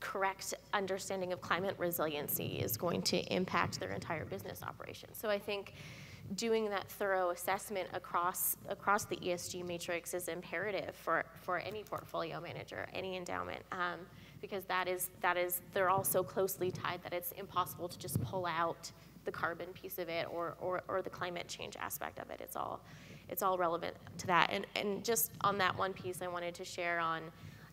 correct understanding of climate resiliency is going to impact their entire business operation. So I think doing that thorough assessment across across the ESG matrix is imperative for, for any portfolio manager, any endowment, um, because that is that is they're all so closely tied that it's impossible to just pull out the carbon piece of it or, or, or the climate change aspect of it. It's all it's all relevant to that. And, and just on that one piece, I wanted to share on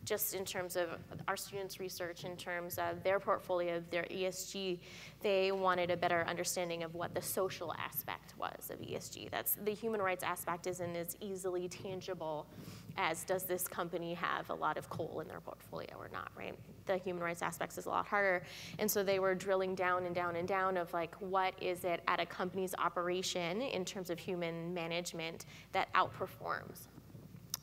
just in terms of our students' research, in terms of their portfolio, their ESG, they wanted a better understanding of what the social aspect was of ESG. That's the human rights aspect isn't as easily tangible as does this company have a lot of coal in their portfolio or not, right? The human rights aspects is a lot harder. And so they were drilling down and down and down of like, what is it at a company's operation in terms of human management that outperforms?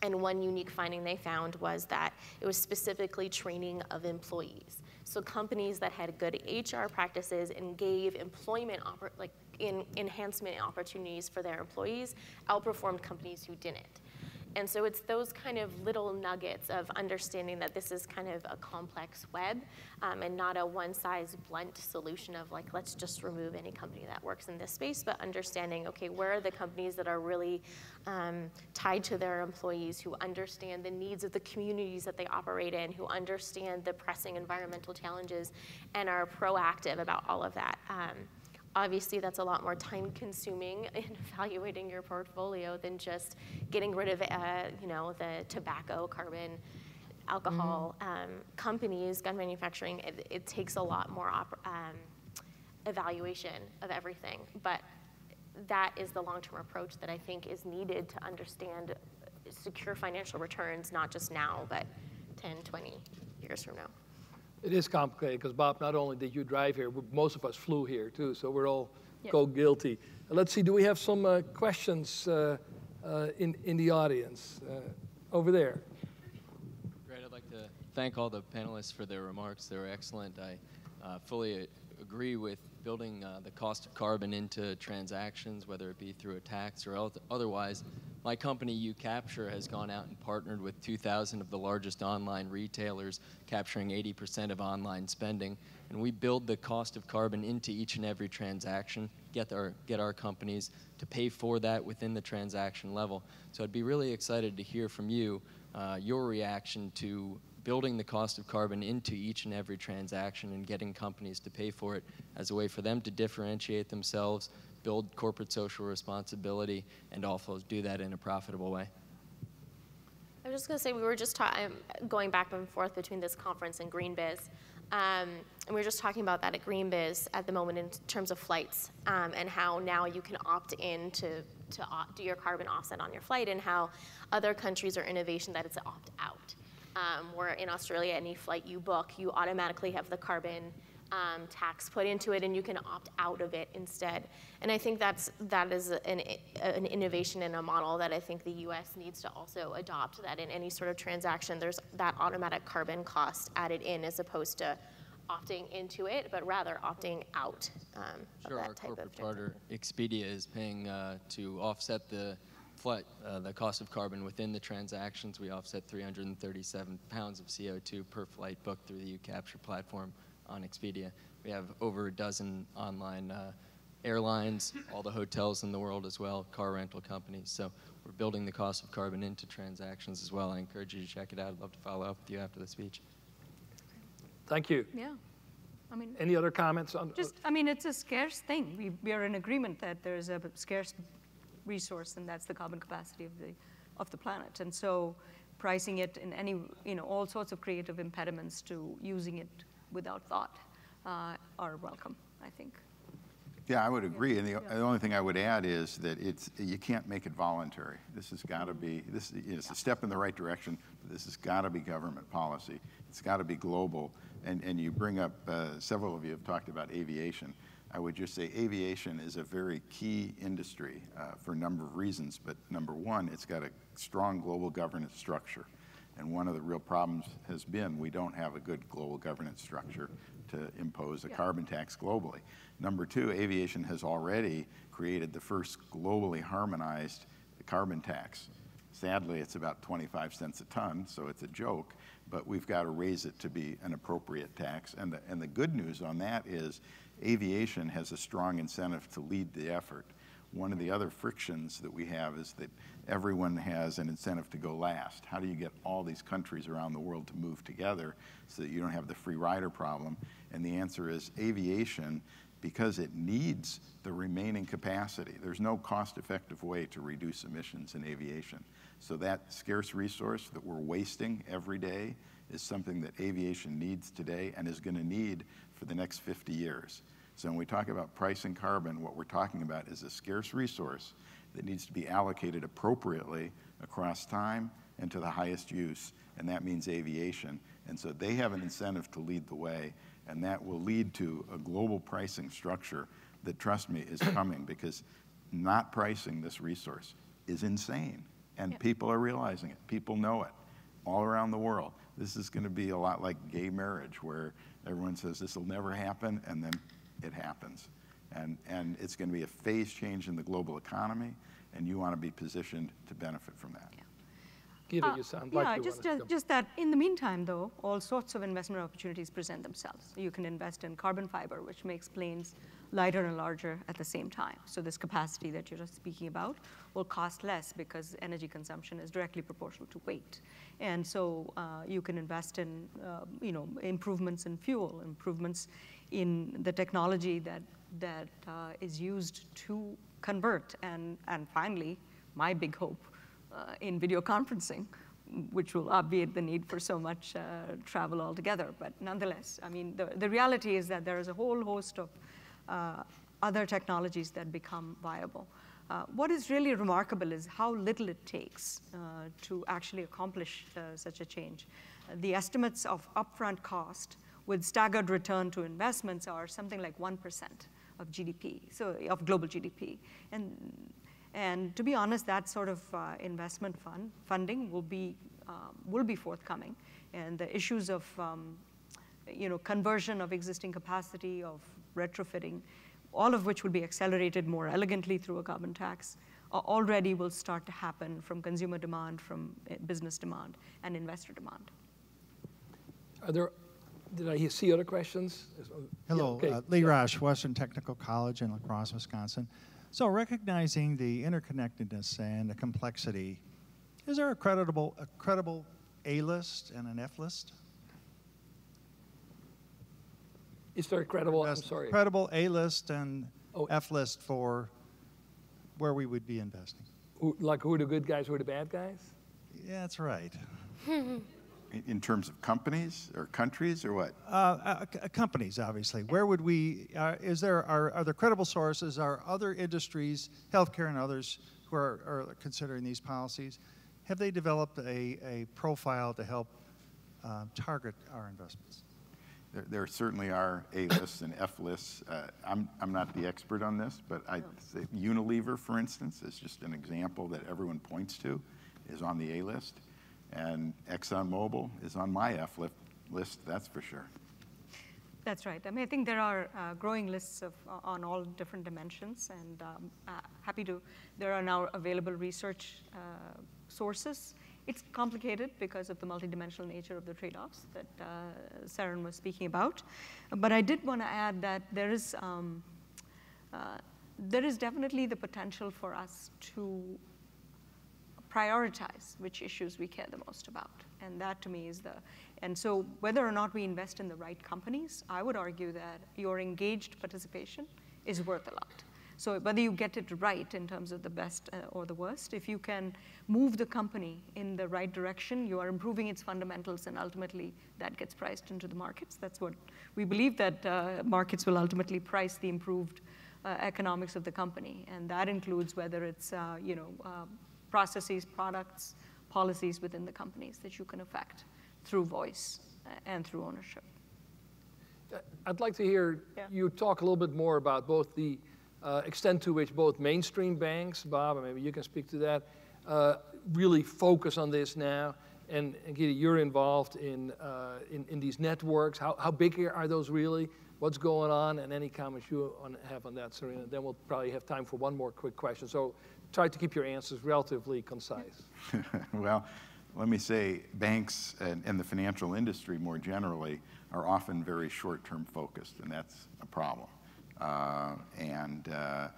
And one unique finding they found was that it was specifically training of employees. So companies that had good HR practices and gave employment like in enhancement opportunities for their employees outperformed companies who didn't. And so it's those kind of little nuggets of understanding that this is kind of a complex web um, and not a one size blunt solution of like, let's just remove any company that works in this space, but understanding, okay, where are the companies that are really um, tied to their employees, who understand the needs of the communities that they operate in, who understand the pressing environmental challenges, and are proactive about all of that. Um, obviously that's a lot more time consuming in evaluating your portfolio than just getting rid of uh, you know the tobacco carbon alcohol mm-hmm. um, companies gun manufacturing. It, it, takes a lot more op- um, evaluation of everything. But that is the long-term approach that i think is needed to understand secure financial returns not just now but 10 20 years from now it is complicated because Bob, not only did you drive here, most of us flew here too, so we're all yep. go guilty. Let's see, do we have some uh, questions uh, uh, in, in the audience? Uh, over there. Great, I'd like to thank all the panelists for their remarks. They were excellent. I uh, fully agree with building uh, the cost of carbon into transactions, whether it be through a tax or otherwise. My company, UCapture, has gone out and partnered with 2,000 of the largest online retailers, capturing 80% of online spending. And we build the cost of carbon into each and every transaction, get our, get our companies to pay for that within the transaction level. So I'd be really excited to hear from you uh, your reaction to building the cost of carbon into each and every transaction and getting companies to pay for it as a way for them to differentiate themselves, build corporate social responsibility, and also do that in a profitable way. I was just going to say, we were just ta- going back and forth between this conference and GreenBiz. Um, and we were just talking about that at GreenBiz at the moment in terms of flights um, and how now you can opt in to, to do your carbon offset on your flight and how other countries are innovation that it's opt out. Um, where in Australia, any flight you book, you automatically have the carbon um, tax put into it and you can opt out of it instead. And I think that's, that is an, an innovation in a model that I think the US needs to also adopt that in any sort of transaction, there's that automatic carbon cost added in as opposed to opting into it, but rather opting out um, sure, of our corporate partner, Expedia, is paying uh, to offset the flight, uh, the cost of carbon within the transactions. We offset 337 pounds of CO2 per flight booked through the UCapture platform on Expedia. We have over a dozen online uh, airlines, all the hotels in the world as well, car rental companies. So we're building the cost of carbon into transactions as well. I encourage you to check it out. I'd love to follow up with you after the speech. Thank you. Yeah. I mean, any other comments on? Just, I mean, it's a scarce thing. We, we are in agreement that there's a scarce resource, and that's the carbon capacity of the of the planet. And so, pricing it in any, you know, all sorts of creative impediments to using it without thought uh, are welcome, I think. Yeah, I would agree. And the, yeah. the, only thing I would add is that it's you can't make it voluntary. This has got to be this is a step in the right direction. But this has got to be government policy. It's got to be global. And and you bring up uh, several of you have talked about aviation. I would just say aviation is a very key industry uh, for a number of reasons. But number one, it's got a strong global governance structure. And one of the real problems has been we don't have a good global governance structure to impose a yeah. carbon tax globally. Number two, aviation has already created the first globally harmonized carbon tax. Sadly, it's about 25 cents a ton, so it's a joke, but we've got to raise it to be an appropriate tax. And the, and the good news on that is aviation has a strong incentive to lead the effort. One of the other frictions that we have is that everyone has an incentive to go last. How do you get all these countries around the world to move together so that you don't have the free rider problem? And the answer is aviation, because it needs the remaining capacity. There's no cost effective way to reduce emissions in aviation. So that scarce resource that we're wasting every day is something that aviation needs today and is going to need for the next 50 years. So when we talk about pricing carbon, what we're talking about is a scarce resource that needs to be allocated appropriately across time, and to the highest use, and that means aviation. And so they have an incentive to lead the way, and that will lead to a global pricing structure that, trust me, is coming because not pricing this resource is insane. And Yeah. people are realizing it. People know it all around the world. This is going to be a lot like gay marriage, where everyone says this will never happen, and then it happens. And, and it's going to be a phase change in the global economy, and you want to be positioned to benefit from that. Geeta, Uh, you sound like yeah, you just, wanted uh, just that in the meantime, though, all sorts of investment opportunities present themselves. You can invest in carbon fiber, which makes planes lighter and larger at the same time. So this capacity that you're just speaking about will cost less because energy consumption is directly proportional to weight. And so uh, you can invest in, uh, you know, improvements in fuel, improvements in the technology that that uh, is used to convert, and and finally, my big hope uh, in video conferencing, which will obviate the need for so much uh, travel altogether. But nonetheless, I mean, the, the reality is that there is a whole host of uh, other technologies that become viable. Uh, what is really remarkable is how little it takes uh, to actually accomplish such a change. The estimates of upfront cost with staggered return to investments are something like 1% of GDP, so of global GDP. And and to be honest, that sort of uh, investment fund funding will be um, will be forthcoming, and the issues of um, you know conversion of existing capacity of retrofitting, all of which will be accelerated more elegantly through a carbon tax, already will start to happen from consumer demand, from uh, business demand, and investor demand. Are there, did I see other questions? Is- yeah, Hello, okay. uh, Lee Rosh, Western Technical College in La Crosse, Wisconsin. So, recognizing the interconnectedness and the complexity, is there a credible, a credible A list and an F list? Is there a credible, I'm sorry. Credible A list and Oh. F list for where we would be investing. Who- Like who are the good guys, who are the bad guys? Yeah, that's right. In- terms of companies or countries or what? Uh, uh, companies, obviously. Where would we? Uh, is there are, are there credible sources? Are other industries, healthcare and others, who are, are considering these policies? Have they developed a, a profile to help uh, target our investments? There, there certainly are A lists and F lists. Uh, I'm, I'm not the expert on this, but I say Unilever, for instance, is just an example that everyone points to, is on the A list. And ExxonMobil is on my F list, that's for sure. That's right. I mean, I think there are uh, growing lists of, uh, on all different dimensions, and um, uh, happy to. There are now available research uh, sources. It's complicated because of the multidimensional nature of the trade-offs that uh, Seren was speaking about. But I did want to add that there is um, uh, there is definitely the potential for us to prioritize which issues we care the most about. And that to me is the, and so whether or not we invest in the right companies, I would argue that your engaged participation is worth a lot. So whether you get it right in terms of the best uh, or the worst, if you can move the company in the right direction, you are improving its fundamentals and ultimately that gets priced into the markets. That's what we believe that uh, markets will ultimately price the improved uh, economics of the company. And that includes whether it's, uh, you know, uh, processes, products, policies within the companies that you can affect through voice uh, and through ownership. I'd like to hear Yeah. you talk a little bit more about both the uh, extent to which both mainstream banks, Bob, maybe you can speak to that, uh, really focus on this now. And, and Geeta, you're involved in, uh, in, in these networks. How, how big are those really? What's going on? And any comments you on, have on that, Serena? Then we'll probably have time for one more quick question. So try to keep your answers relatively concise. well, let me say banks and, and the financial industry more generally are often very short term focused, and that's a problem. Uh, and, uh,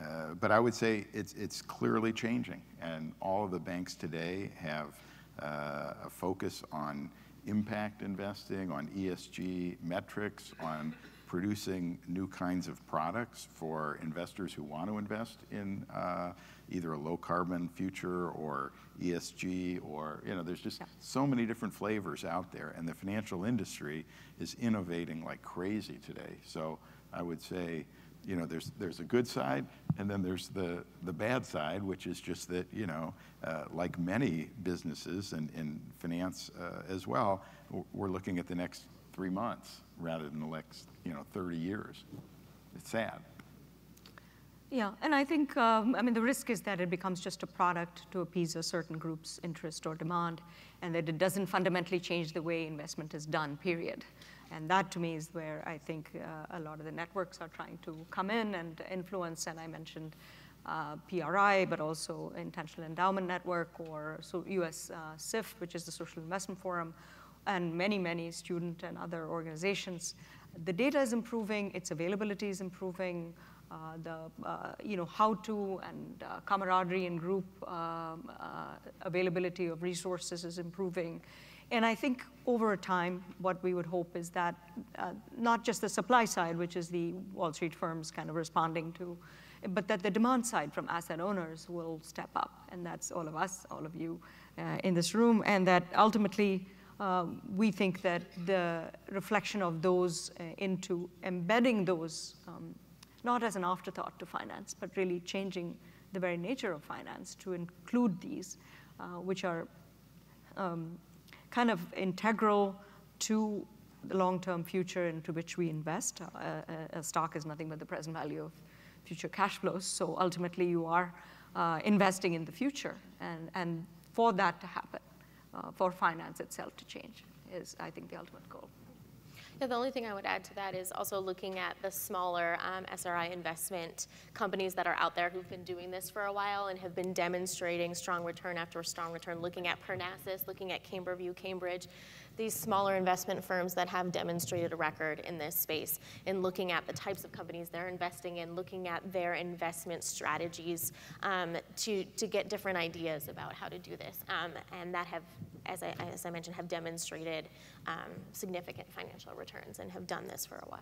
uh, but I would say it's, it's clearly changing, and all of the banks today have uh, a focus on impact investing, on ESG metrics, on producing new kinds of products for investors who want to invest in uh, either a low carbon future or ESG or, you know, there's just so many different flavors out there. And the financial industry is innovating like crazy today. So I would say you know, there's, there's a good side, and then there's the, the bad side, which is just that, you know, uh, like many businesses and in finance uh, as well, we're looking at the next three months rather than the next, you know, 30 years. It's sad. Yeah, and I think, um, I mean, the risk is that it becomes just a product to appease a certain group's interest or demand, and that it doesn't fundamentally change the way investment is done, period. And that to me is where I think uh, a lot of the networks are trying to come in and influence. And I mentioned uh, PRI, but also Intentional Endowment Network or so US uh, SIF, which is the Social Investment Forum, and many, many student and other organizations. The data is improving, its availability is improving. Uh, the uh, you know how to and uh, camaraderie and group um, uh, availability of resources is improving and I think over time, what we would hope is that uh, not just the supply side, which is the Wall Street firms kind of responding to, but that the demand side from asset owners will step up. And that's all of us, all of you uh, in this room. And that ultimately, um, we think that the reflection of those uh, into embedding those, um, not as an afterthought to finance, but really changing the very nature of finance to include these, uh, which are um, kind of integral to the long-term future into which we invest. Uh, a, a, stock is nothing but the present value of future cash flows. So ultimately, you are uh, investing in the future, and and for that to happen, uh, Uh, for finance itself to change, is I think the ultimate goal. Yeah, the only thing I would add to that is also looking at the smaller um, SRI investment companies that are out there who've been doing this for a while and have been demonstrating strong return after strong return, looking at Parnassus, looking at Camberview, Cambridge, these smaller investment firms that have demonstrated a record in this space in looking at the types of companies they're investing in, looking at their investment strategies um, to, to get different ideas about how to do this. Um, and that have as I, as I mentioned, have demonstrated um, significant financial returns and have done this for a while.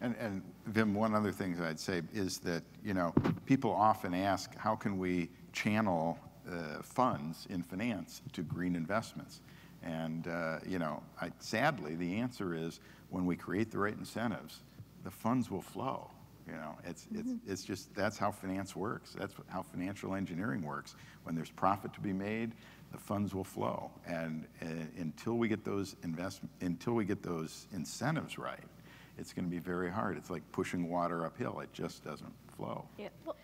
And, and Wim, one other thing I'd say is that, you know, people often ask, how can we channel uh, funds in finance to green investments? And, uh, you know, I, sadly, the answer is when we create the right incentives, the funds will flow. You know, it's, it's, mm-hmm. it's just, that's how finance works. That's how financial engineering works. When there's profit to be made, the funds will flow. And uh, until we get those invest, until we get those incentives right, it's going to be very hard. It's like pushing water uphill. It just doesn't flow. Yeah. Well.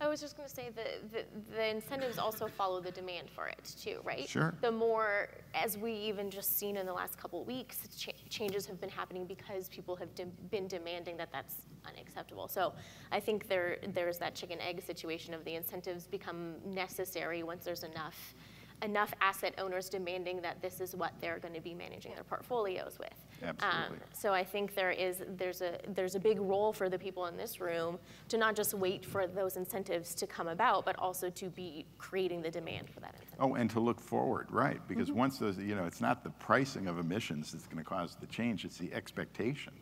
I was just going to say that the, the, incentives also follow the demand for it too, right? Sure. The more, as we even just seen in the last couple of weeks, ch- changes have been happening because people have de- been demanding that that's unacceptable. So I think there there's that chicken egg situation of the incentives become necessary once there's enough enough asset owners demanding that this is what they're going to be managing their portfolios with. Absolutely. Um, so I think there is there's a there's a big role for the people in this room to not just wait for those incentives to come about, but also to be creating the demand for that incentive. Oh, and to look forward, right? Because mm-hmm. once those, you know, it's not the pricing of emissions that's going to cause the change; it's the expectation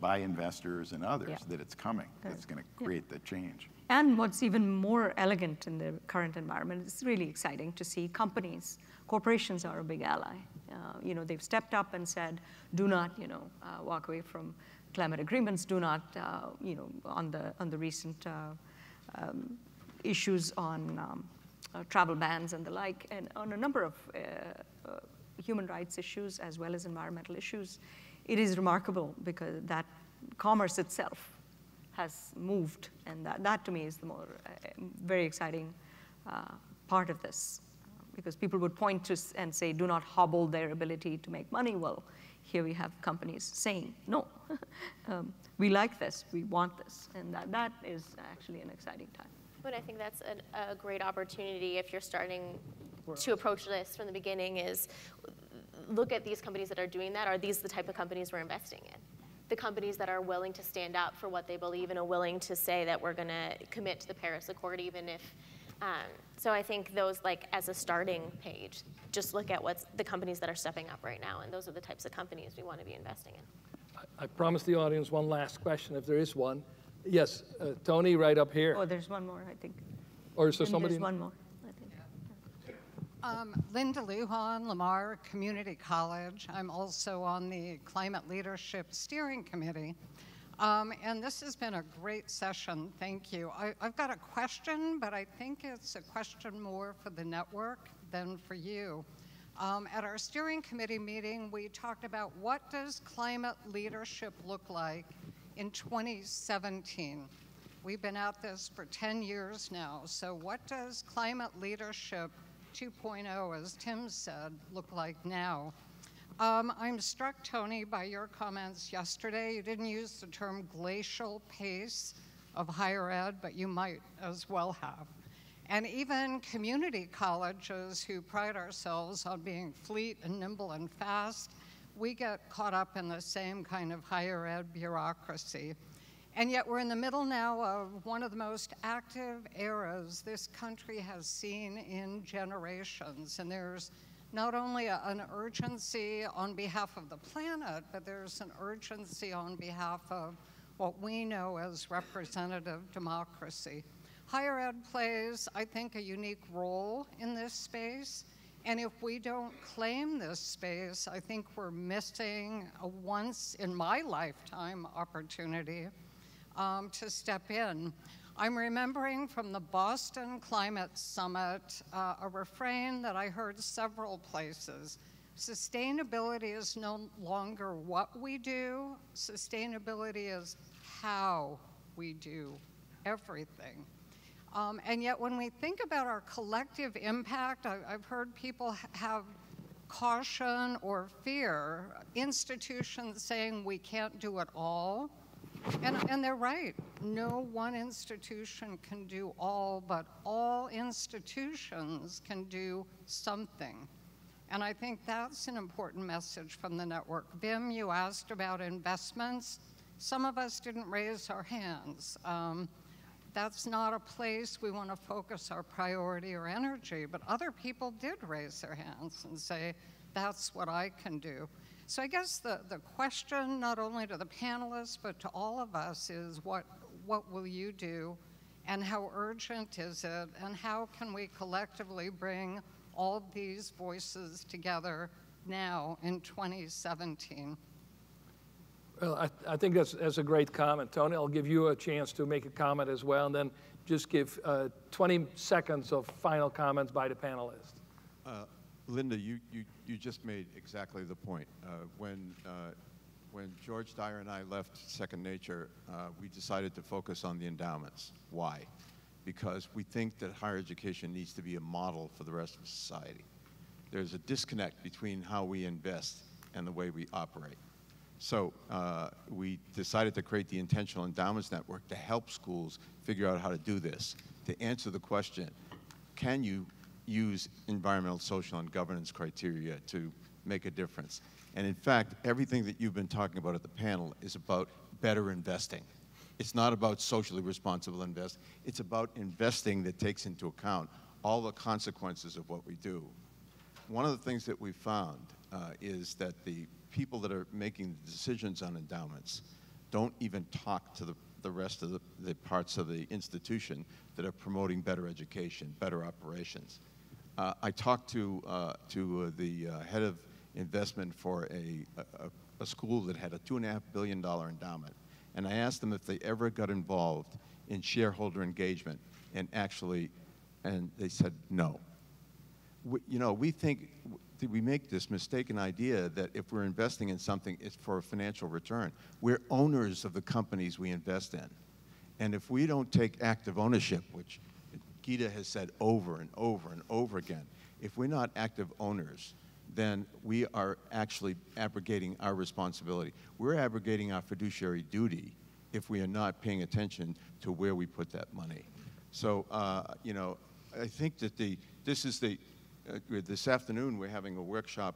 by investors and others yeah. that it's coming that's going to create yeah. the change. And what's even more elegant in the current environment, it's really exciting to see companies, corporations are a big ally. Uh, you know, they've stepped up and said, do not, you know, uh, walk away from climate agreements, do not, uh, you know, on the, on the recent uh, um, issues on um, uh, travel bans and the like, and on a number of uh, human rights issues as well as environmental issues. It is remarkable because that commerce itself has moved, and that, that to me is the more uh, very exciting uh, part of this. Because people would point to and say, do not hobble their ability to make money. Well, here we have companies saying, no, um, we like this, we want this, and that, that is actually an exciting time. But I think that's a, a great opportunity if you're starting to approach this from the beginning is look at these companies that are doing that. Are these the type of companies we're investing in? The companies that are willing to stand up for what they believe and are willing to say that we're going to commit to the Paris Accord, even if. Um, so I think those, like as a starting page, just look at what's the companies that are stepping up right now, and those are the types of companies we want to be investing in. I, I promised the audience one last question, if there is one. Yes, uh, Tony, right up here. Oh, there's one more, I think. Or is there and somebody? There's one more. Um, Linda Lujan, Lamar Community College. I'm also on the Climate Leadership Steering Committee. Um, and this has been a great session. Thank you. I, I've got a question, but I think it's a question more for the network than for you. Um, at our steering committee meeting, we talked about what does climate leadership look like in 2017. We've been at this for 10 years now. So what does climate leadership 2.0, as Tim said, look like now? Um, I'm struck, Tony, by your comments yesterday. You didn't use the term glacial pace of higher ed, but you might as well have. And even community colleges who pride ourselves on being fleet and nimble and fast, we get caught up in the same kind of higher ed bureaucracy. And yet we're in the middle now of one of the most active eras this country has seen in generations. And there's not only a, an urgency on behalf of the planet, but there's an urgency on behalf of what we know as representative democracy. Higher ed plays, I think, a unique role in this space. And if we don't claim this space, I think we're missing a once in my lifetime opportunity um, to step in. I'm remembering from the Boston Climate Summit uh, a refrain that I heard several places. Sustainability is no longer what we do, sustainability is how we do everything. Um, and yet, when we think about our collective impact, I, have heard people ha have caution or fear, institutions saying we can't do it all. And, and they're right. No one institution can do all, but all institutions can do something. And I think that's an important message from the network. Wim, you asked about investments. Some of us didn't raise our hands. Um, that's not a place we want to focus our priority or energy, but other people did raise their hands and say, that's what I can do. So I guess the, the question, not only to the panelists, but to all of us is what, what will you do and how urgent is it and how can we collectively bring all these voices together now in 2017? Well, I, I think that's, that's a great comment, Tony. I'll give you a chance to make a comment as well, and then just give uh, 20 seconds of final comments by the panelists. Uh, Linda, you, you, you just made exactly the point. Uh, when, uh, when George Dyer and I left Second Nature, uh, we decided to focus on the endowments. Why? Because we think that higher education needs to be a model for the rest of society. There's a disconnect between how we invest and the way we operate. So uh, we decided to create the Intentional Endowments Network to help schools figure out how to do this, to answer the question, can you use environmental, social, and governance criteria to make a difference. And in fact, everything that you've been talking about at the panel is about better investing. It's not about socially responsible investing. It's about investing that takes into account all the consequences of what we do. One of the things that we found uh, is that the people that are making the decisions on endowments don't even talk to the, the rest of the, the parts of the institution that are promoting better education, better operations. Uh, I talked to, uh, to uh, the uh, head of investment for a, a, a, school that had a $2.5 billion endowment, and I asked them if they ever got involved in shareholder engagement, and actually, and they said no. We, you know, we think we make this mistaken idea that if we're investing in something, it's for a financial return. We're owners of the companies we invest in. And if we don't take active ownership, which Geeta has said over and over and over again, if we're not active owners, then we are actually abrogating our responsibility. We're abrogating our fiduciary duty if we are not paying attention to where we put that money. So, uh, you know, I think that the, this is the, uh, this afternoon we're having a workshop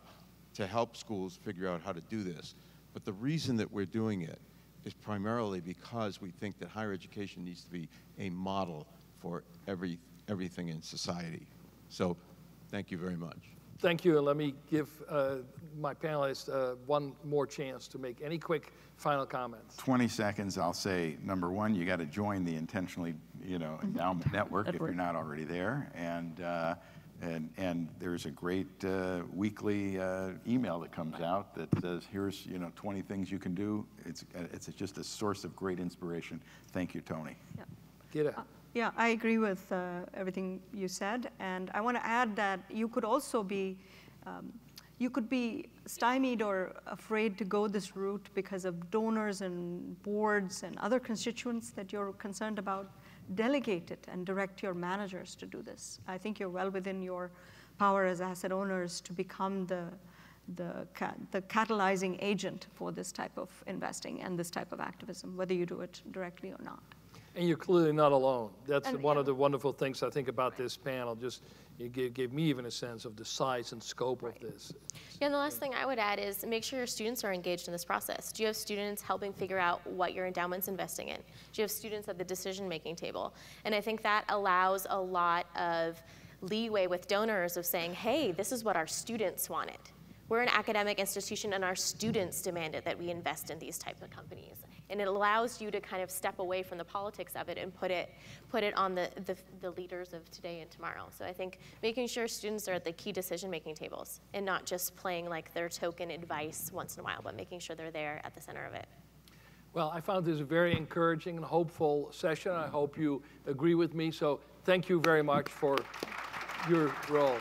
to help schools figure out how to do this. But the reason that we're doing it is primarily because we think that higher education needs to be a model for every, everything in society. So thank you very much. Thank you, and let me give uh, my panelists uh, one more chance to make any quick final comments. 20 seconds, I'll say, number one, you got to join the intentionally, you know, endowment network if you're not already there. And uh, And, and there's a great uh, weekly uh, email that comes out that says, here's, you know, 20 things you can do. It's, it's just a source of great inspiration. Thank you, Tony. Yeah. Get it. Yeah, I agree with uh, everything you said, and I want to add that you could also be, um, you could be stymied or afraid to go this route because of donors and boards and other constituents that you're concerned about. Delegate it and direct your managers to do this. I think you're well within your power as asset owners to become the the, the catalyzing agent for this type of investing and this type of activism, whether you do it directly or not. And you're clearly not alone. That's And- one of the wonderful things I think about this panel. Just it gave, gave me even a sense of the size and scope of this. Yeah, and the last thing I would add is make sure your students are engaged in this process. Do you have students helping figure out what your endowment's investing in? Do you have students at the decision-making table? And I think that allows a lot of leeway with donors of saying, hey, this is what our students wanted. We're an academic institution and our students demanded that we invest in these types of companies. And it allows you to kind of step away from the politics of it and put it, put it on the, the, the leaders of today and tomorrow. So I think making sure students are at the key decision-making tables and not just playing like their token advice once in a while, but making sure they're there at the center of it. Well, I found this a very encouraging and hopeful session. I hope you agree with me. So thank you very much for your role.